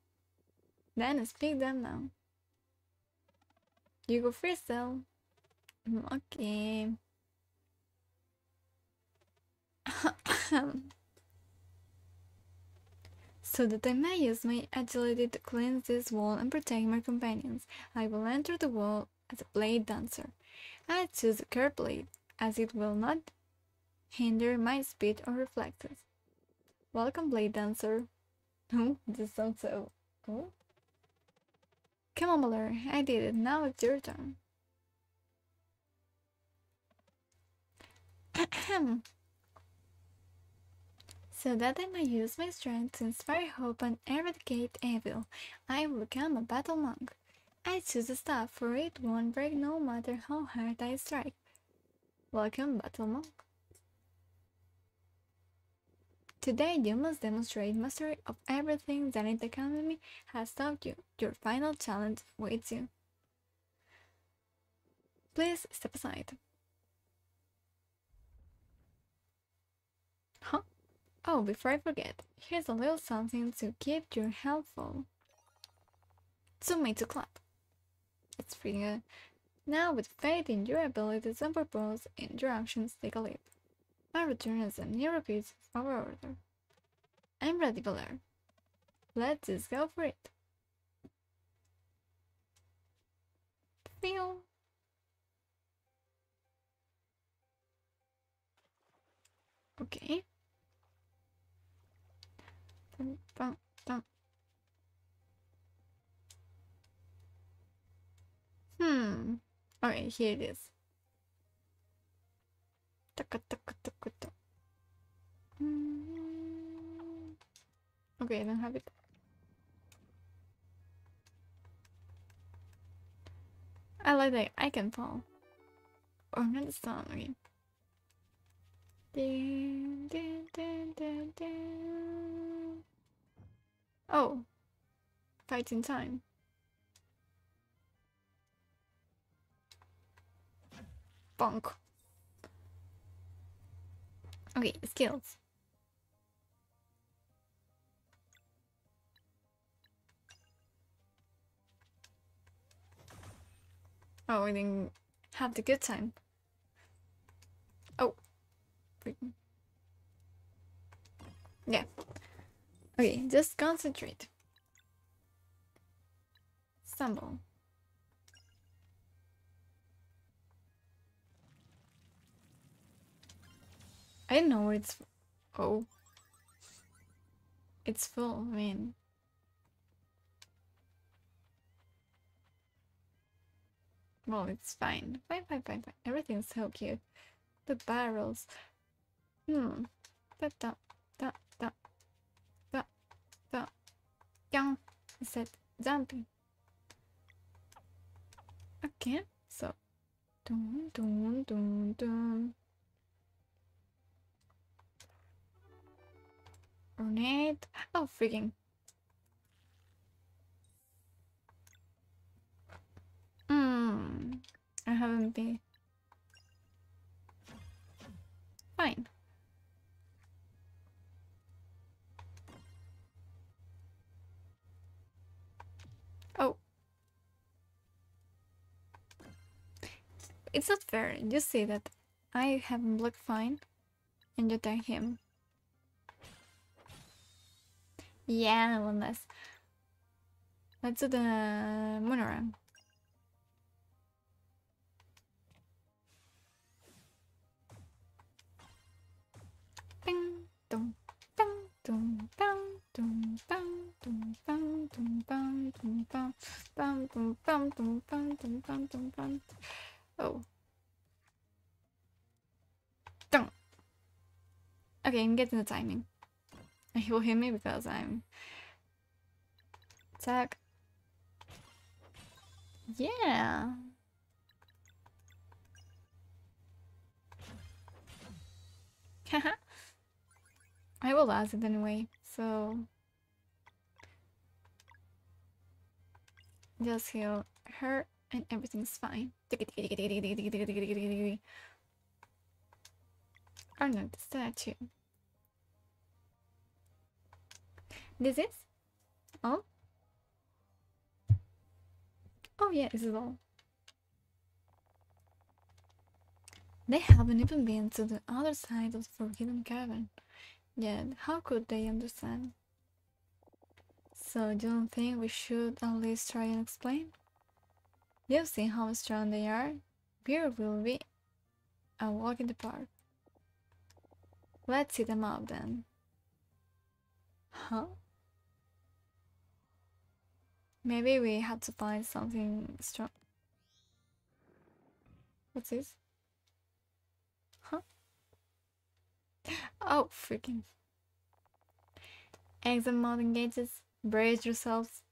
Then speak them now. You go freestyle. Okay. so that I may use my agility to cleanse this wall and protect my companions, I will enter the wall as a blade dancer. I choose a curved blade, as it will not hinder my speed or reflexes. Welcome, Blade Dancer. Oh, this sounds so cool. Come on, Miller, I did it. Now it's your turn. so that I may use my strength to inspire hope and eradicate evil, I will become a battle monk. I choose a staff, for it won't break no matter how hard I strike. Welcome, battle monk. Today you must demonstrate mastery of everything that the Academy has taught you. Your final challenge awaits you. Please step aside. Huh? Oh, before I forget, here's a little something to keep you health full. Two me to clap. It's pretty good. Now, with faith in your abilities and purpose in your actions, take a leap. My return as a new repeats of our order. I'm ready, Valere. Let's just go for it. Feel. Okay. Dun, dun, dun. Hmm. Okay, here it is. Mm. Okay, I don't have it. I like that I can fall. Or not the song, okay. Dun, dun, dun, dun, dun. Oh, fighting time. Bonk. Okay, skills. Oh, we didn't have the good time. Oh. Yeah. Okay, just concentrate. Stumble. I know it's. Oh. It's full, I mean. Well, it's fine. Fine, fine, fine, fine. Everything's so cute. The barrels. Hmm. Da da da da da da. Young. I said jumping. Okay, so. Dun dun dun dun. Ornate. Oh, freaking. Hmm. I haven't been. Fine. Oh. It's not fair. You see that I haven't looked fine and you tag him. Yeah, one less. Let's do the monorail. Bing, dum, bang, dum, bang, dum, bang, dum, bang, dum, bang, dum, bang, bang, dum, bang, dum, bang, dum, bang, dum, bang. Oh. Dum. Okay, I'm getting the timing. He will hit me because I'm attack. Yeah. I will last it anyway, so just heal her and everything's fine. i know Arnold statue. This is all? Oh yeah, this is all. They haven't even been to the other side of the Forbidden Cavern yet. How could they understand? So, you think we should at least try and explain? You've seen how strong they are. Beer will be a walk in the park. Let's see them up then. Huh? Maybe we had to find something strong. What's this? Huh? Oh, freaking. Exit mountain gates. Brace yourselves.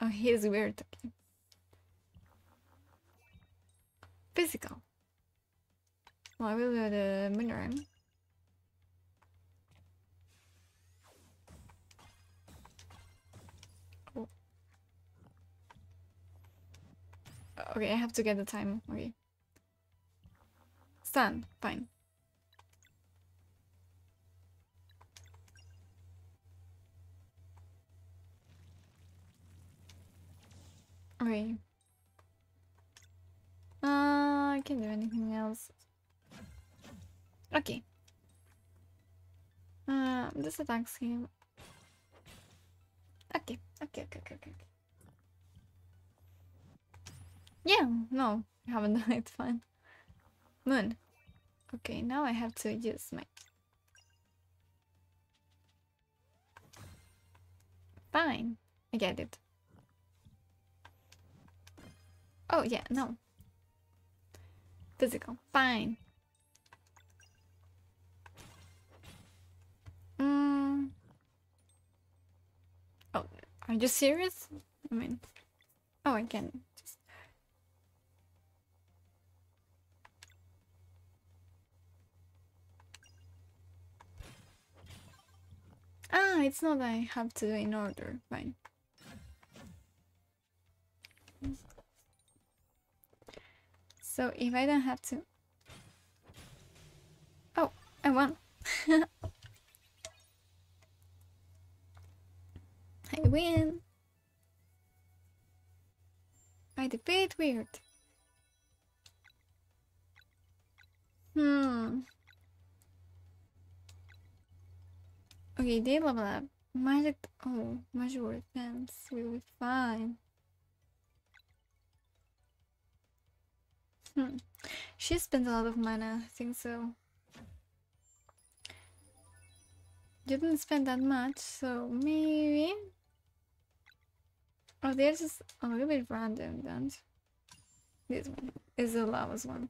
Oh, he's weird. Okay. Physical. Well, I will do the monorail. Okay, I have to get the time. Okay. Stand. Fine. Okay. Uh, I can't do anything else. Okay. Uh, this attacks him. Okay, okay, okay, okay, okay. Yeah, no, I haven't done it, fine. Moon. Okay, now I have to use my... Fine, I get it. Oh, yeah, no. Physical, fine. Mm. Oh, are you serious? I mean, oh, I can Ah, it's not I have to do in order. Fine. So if I don't have to... Oh, I won. I win. I defeat weird. Hmm. Okay, they level up. Magic. Oh, magic defense will be fine. Hmm. She spends a lot of mana, I think so. Didn't spend that much, so maybe. Oh, they're just a little bit random, don't This one is the lowest one.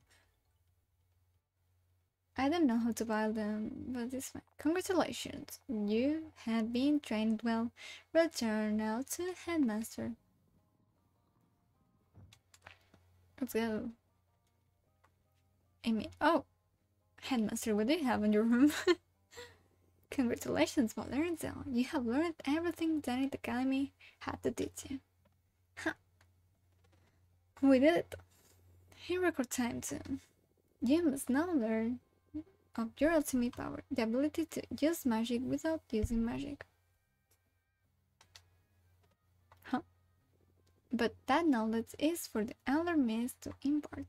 I don't know how to buy them, but it's fine. Congratulations, you have been trained well. Return now to Headmaster. Let's go. Amy. Oh, Headmaster, what do you have in your room? Congratulations, Mother Zell. You have learned everything Zenith Academy had to teach you. Huh. We did it. In record time, too. You must now learn of your ultimate power, the ability to use magic without using magic. Huh? But that knowledge is for the Elder Mist to impart.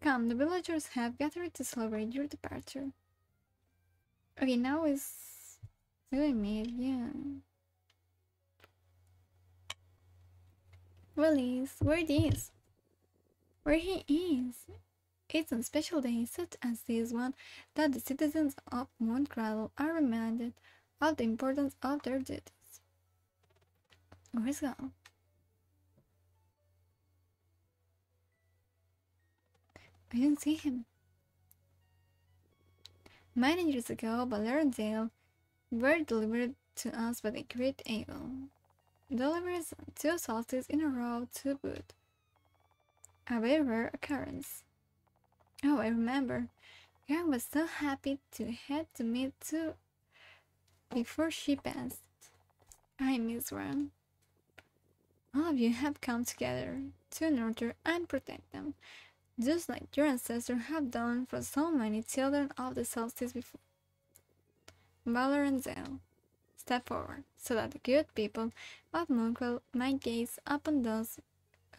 Come, the villagers have gathered to celebrate your departure. Okay, now it's doing me, yeah. Willis, where it is? Where he is? It's on special days such as this one that the citizens of Mooncradle are reminded of the importance of their duties. Where's? I didn't see him. Many years ago, Valerian were delivered to us by the great Abel. Delivers two solstices in a row to boot. A very rare occurrence. Oh, I remember. Yang was so happy to head to meet too before she passed. I miss Ron. All of you have come together to nurture and protect them, just like your ancestors have done for so many children of the solstice before. Valere and Zale, step forward so that the good people of Mooncradle might gaze upon those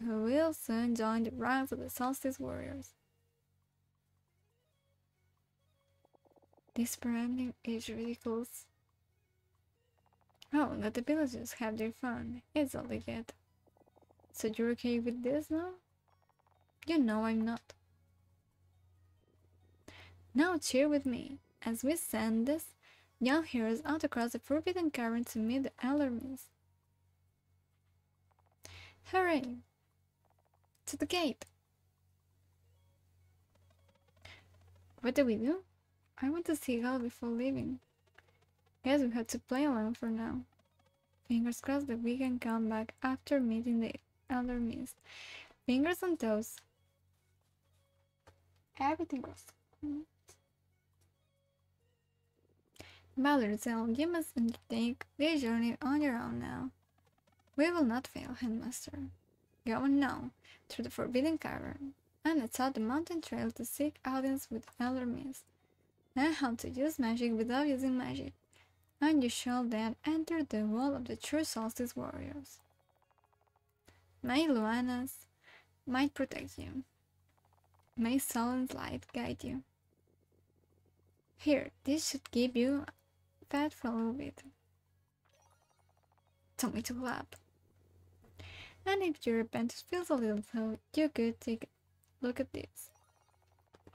who will soon join the ranks of the solstice warriors. This branding is ridiculous. Oh, let the villagers have their fun. It's all they get. So you're okay with this now? You know I'm not. Now cheer with me as we send this young heroes out across the forbidden cavern to meet the Mist. Hooray! To the gate! What do we do? I want to see Garl before leaving. Guess we have to play along for now. Fingers crossed that we can come back after meeting the Elder Mist. Fingers on toes. Everything. Mm. Balderzell, you must undertake this journey on your own now. We will not fail, Headmaster. Go now, through the Forbidden Cavern, and atop the mountain trail to seek audience with Elder Mist. Learn how to use magic without using magic, and you shall then enter the world of the true Solstice Warriors. May Luana's might protect you. May Solon's light guide you. Here, this should give you fat for a little bit. Tell me to clap. And if your appendix feels a little low, you could take a look at this.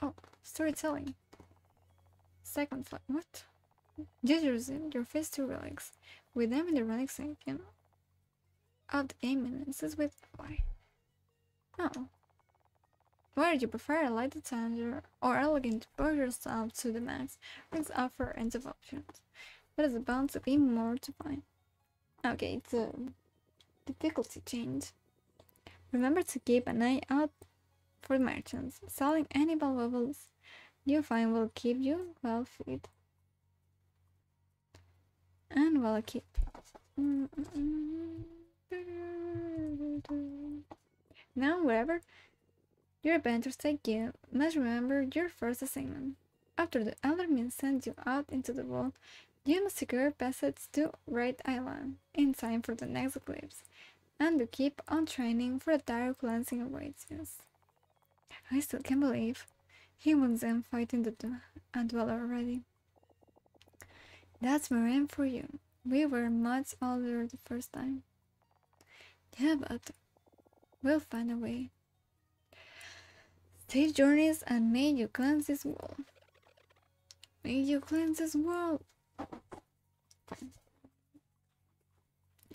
Oh, storytelling. Second flight. What? Just using your first two relics. With them in the relic section of the game eminences with why? Oh, whether you prefer a light tender or elegant, push yourself to the max. Let's offer ends of options. but it's bound to be more to find. Okay, it's a difficulty change. Remember to keep an eye out for merchants. Selling any valuables you find will keep you well fed and well equipped. Now, wherever your adventures take you, must remember your first assignment. After the Elder Mist sends you out into the world, you must secure passage to Red Island in time for the next eclipse, and to keep on training for a dire cleansing awaits you. I still can't believe wants them fighting the Dweller already. That's Moraine for you. We were much older the first time. Yeah, but we'll find a way. Safe journeys and may you cleanse this world. May you cleanse this world.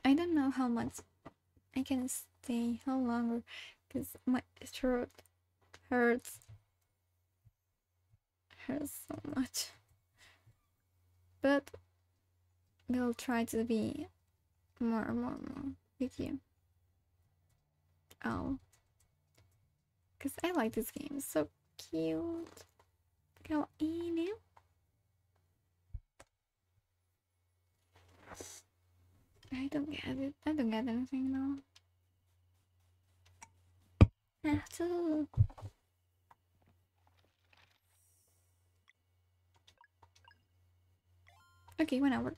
I don't know how much I can stay, how longer, because my throat hurts. Hurts so much. But we'll try to be more, more, more with you. Oh. Because I like this game. It's so cute. Go in I don't get it. I don't get anything now. At Okay, one hour.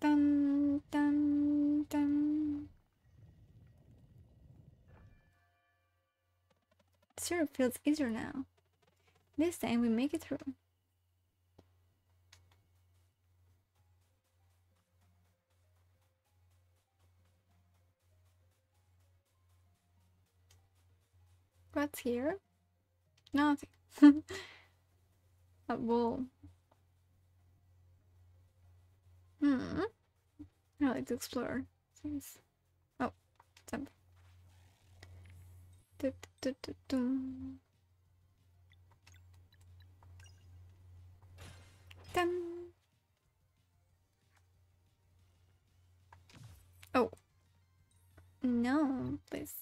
Dun dun dun. Sure feels easier now. This time we make it through. What's here? Nothing. Uh, A wall. Hmm. I like to explore things. Oh, jump. Du, du, du, dum. Dun. Oh. No, please.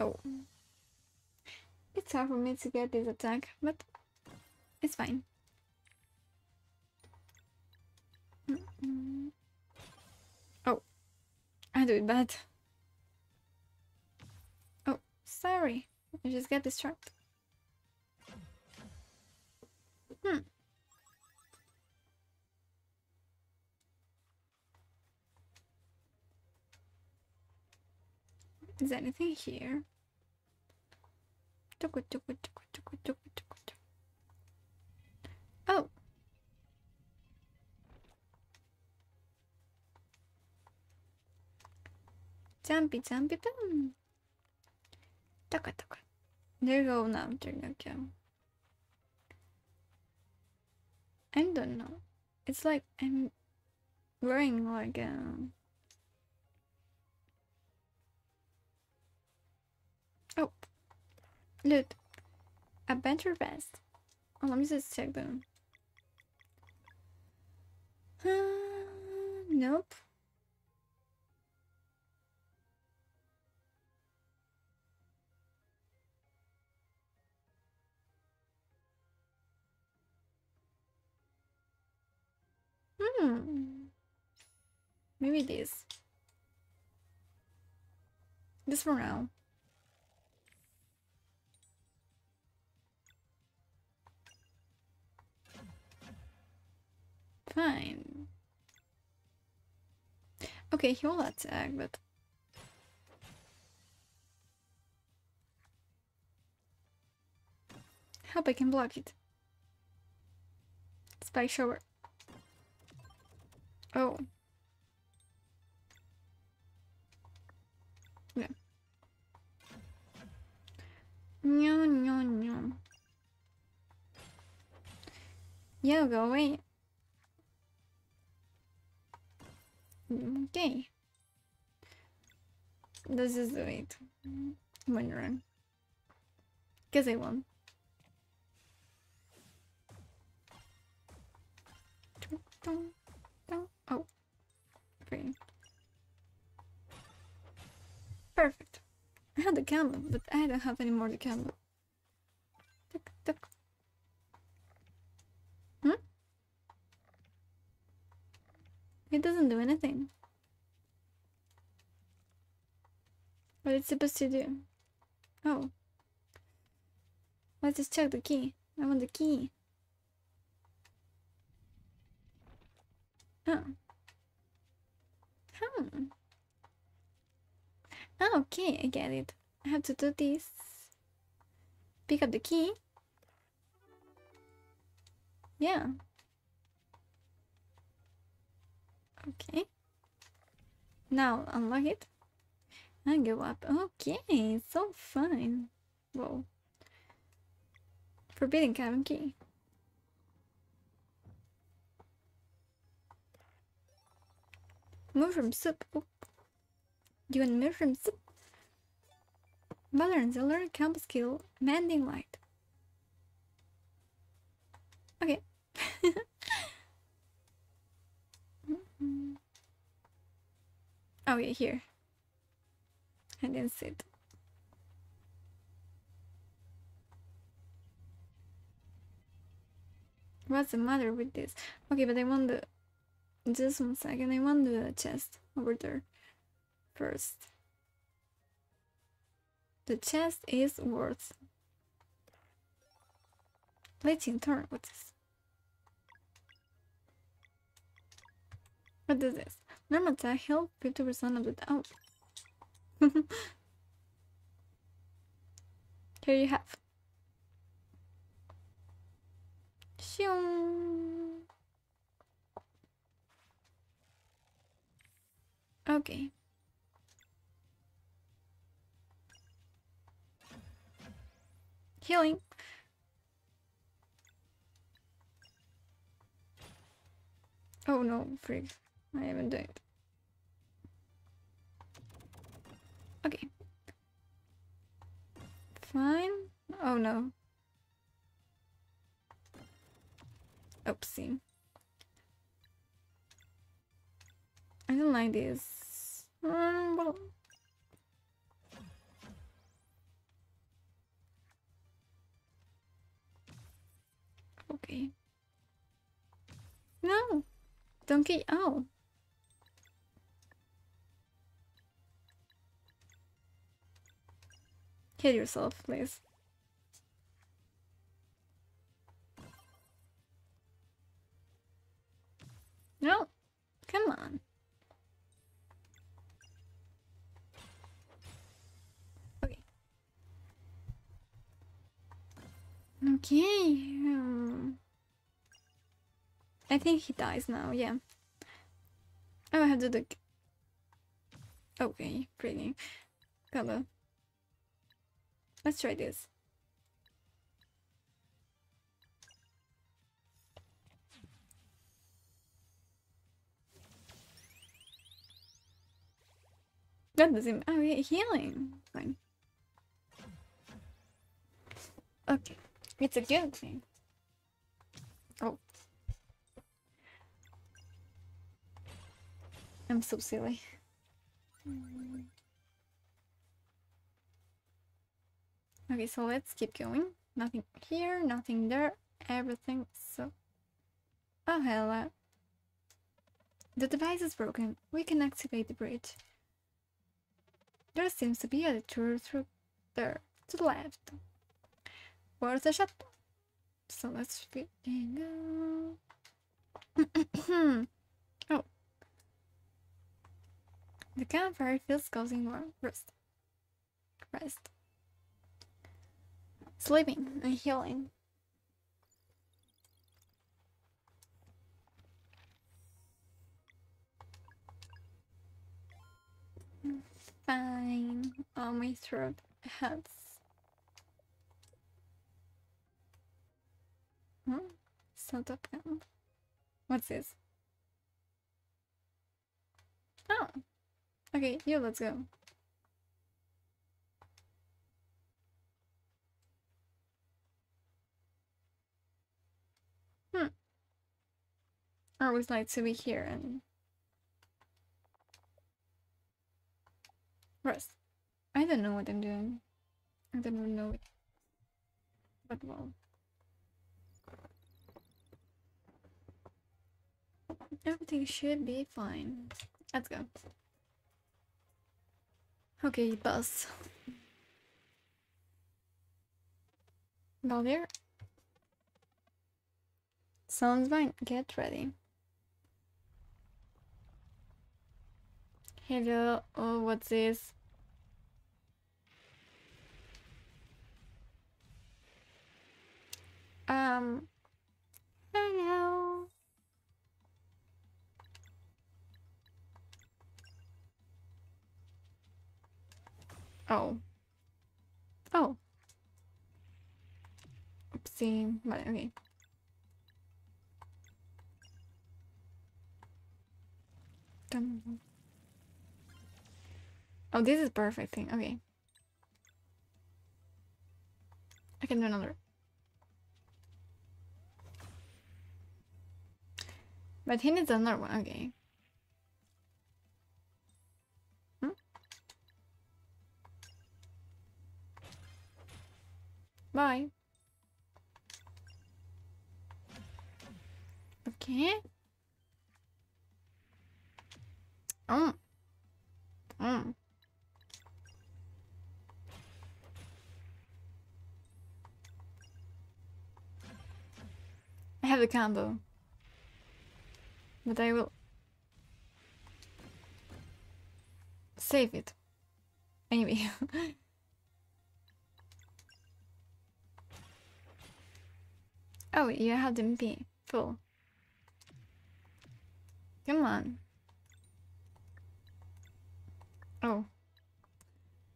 Oh. It's hard for me to get this attack, but it's fine. Oh, I do it bad. Oh, sorry. I just get distracted. Hmm. Is there anything here? Oh. Jumpy, jumpy, boom. Taka, taka. There now, there you. I don't know. It's like I'm wearing like a Oh, look, adventure vest. Oh, let me just check them. Uh, nope. Hmm. Maybe this. This for now. Fine. Okay, he will attack, but... Hope I can block it. Spike shower. Oh. Yeah. No, no, no. Yeah, go away. Okay. This is the way to run. Because I won. Oh. Free. Perfect. I had the candle, but I don't have any more the candle. Tuck, tuck. It doesn't do anything. What it's supposed to do? Oh. Let's just check the key. I want the key. Oh. Hmm. Oh, okay, I get it. I have to do this. Pick up the key. Yeah. Okay. Now unlock it. And go up. Okay, so fine. Whoa. Forbidden cavern key. Mushroom soup. Oh. Do you want mushroom soup? And Zeller camp skill mending light. Okay. Mm. oh yeah, here. I didn't see it. What's the matter with this? Okay, but I want the just one second, I want the chest over there first. The chest is worth. Letting turn. What's this? What is this? Normal attack health 50% of the down. Oh. Here you have. Shoo. Okay. Healing. Oh no, freak. I haven't done it. Okay. Fine. Oh no. Oopsie. I don't like this. Um, well. Okay. No! Don't get out! Kill yourself, please. No! Come on. Okay. Okay. Um, I think he dies now, yeah. Oh, I have to do... Okay, pretty. Gotta... Let's try this. That doesn't. Oh, yeah, healing. Fine. Okay. It's a good thing. Oh. I'm so silly. Okay, so let's keep going. Nothing here, nothing there, everything so... Oh, hello. Uh, the device is broken. We can activate the bridge. There seems to be a tour through there, to the left. Where's a shot? So let's go. oh. The campfire feels causing more rest. Rest. Sleeping and healing. Fine. Oh, my throat hurts. Hmm? Sort of What's this? Oh. Okay, yeah, let's go. Hmm. I always like to be here and rest. I don't know what I'm doing. I don't know it. But well. Everything should be fine. Let's go. Okay, bus. Baldir. Sounds fine. Get ready. Hello. Oh, what's this? Um. Hello. Oh. Oh. Oopsie. But okay. Oh, this is perfect thing. Okay. I can do another. But he needs another one. Okay. Hmm? Bye. Okay. Oh. Mm. I have the combo. But I will save it. Anyway. oh, you have the MP full. Come on. Oh.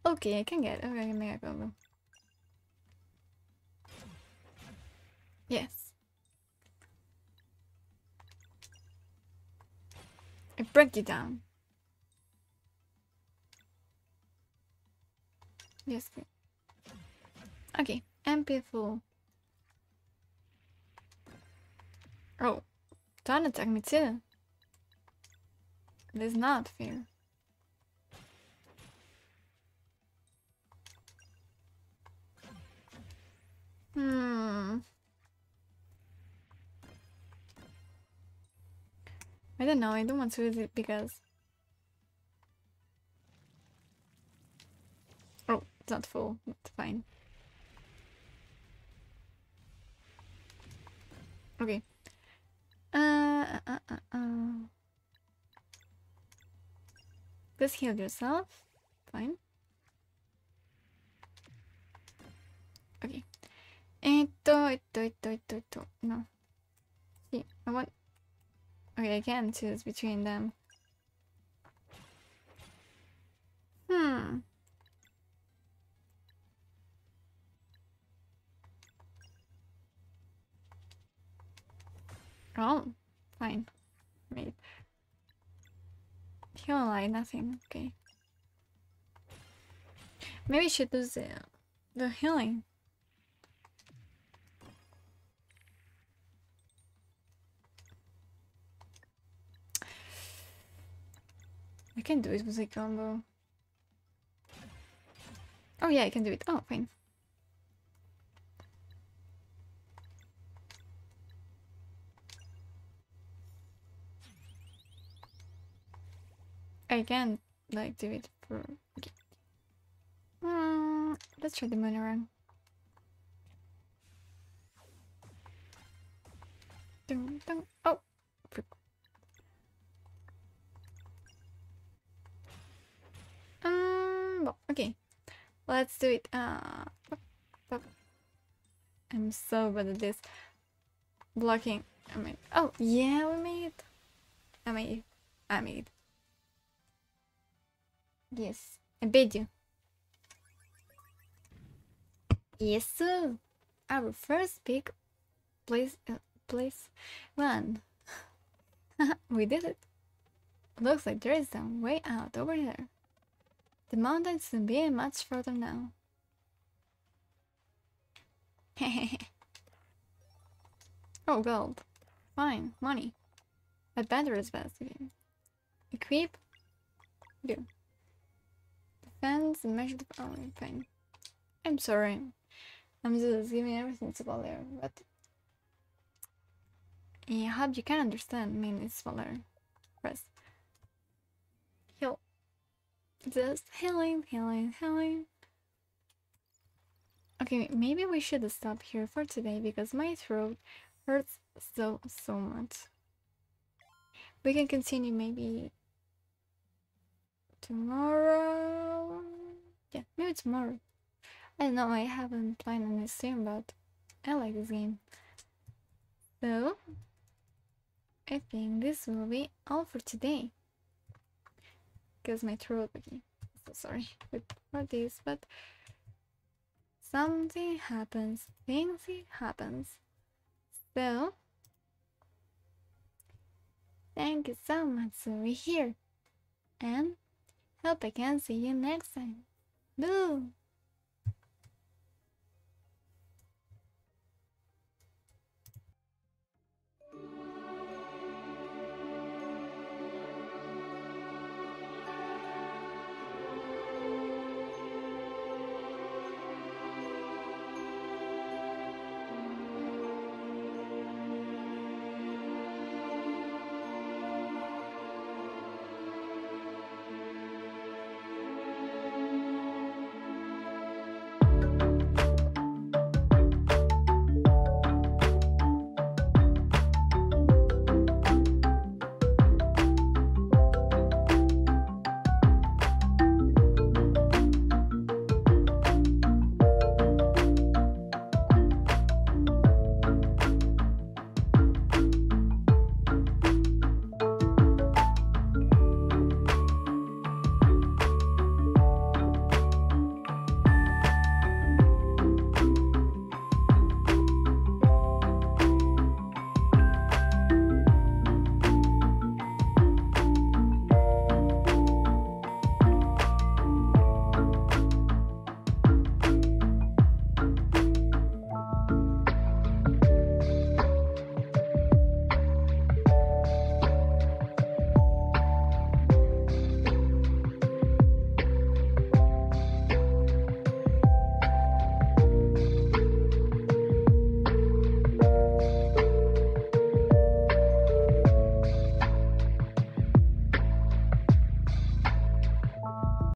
Okay, I can get it. Okay, I can make a combo. Yes. I break you down. Yes. Okay, MP full. Oh, don't attack me too. This is not fair. I don't know, I don't want to use it because... Oh, it's not full, it's fine. Okay. Uh, uh, uh, uh. Just heal yourself. Fine. Okay. えっと、えっと、えっと、えっと、えっと、no. See, I want... Okay, I can choose between them. Hmm. Oh, fine. Wait. Heal like nothing. Okay. Maybe she should do the, the healing. I can do it with a combo. Oh yeah, I can do it. Oh, fine. I can like do it for. Okay. Mm, let's try the Moonerang. Dun, dun. Oh, Um, well, okay. Let's do it. Uh, I'm so bad at this. Blocking. I mean, oh, yeah, we made. I made. I made. Yes, I bid you. Yes, sir. Our first pick, place, uh, place one. we did it. Looks like there is some way out over there. The mountains will be much further now. oh, gold. Fine, money. Adventurous best again. Equip. Do. Defense, measure the power. Fine. I'm sorry. I'm just giving everything to Valere, but I hope you can understand. I mean, it's Valere. Just healing, healing, healing. Okay, maybe we should stop here for today because my throat hurts so, so much. We can continue maybe tomorrow. Yeah, maybe tomorrow. I don't know, I haven't planned any stream, but I like this game. So, I think this will be all for today. Because my throat again. So sorry for this, but something happens, things happens. So, thank you so much for being here, and hope I can see you next time. Boo!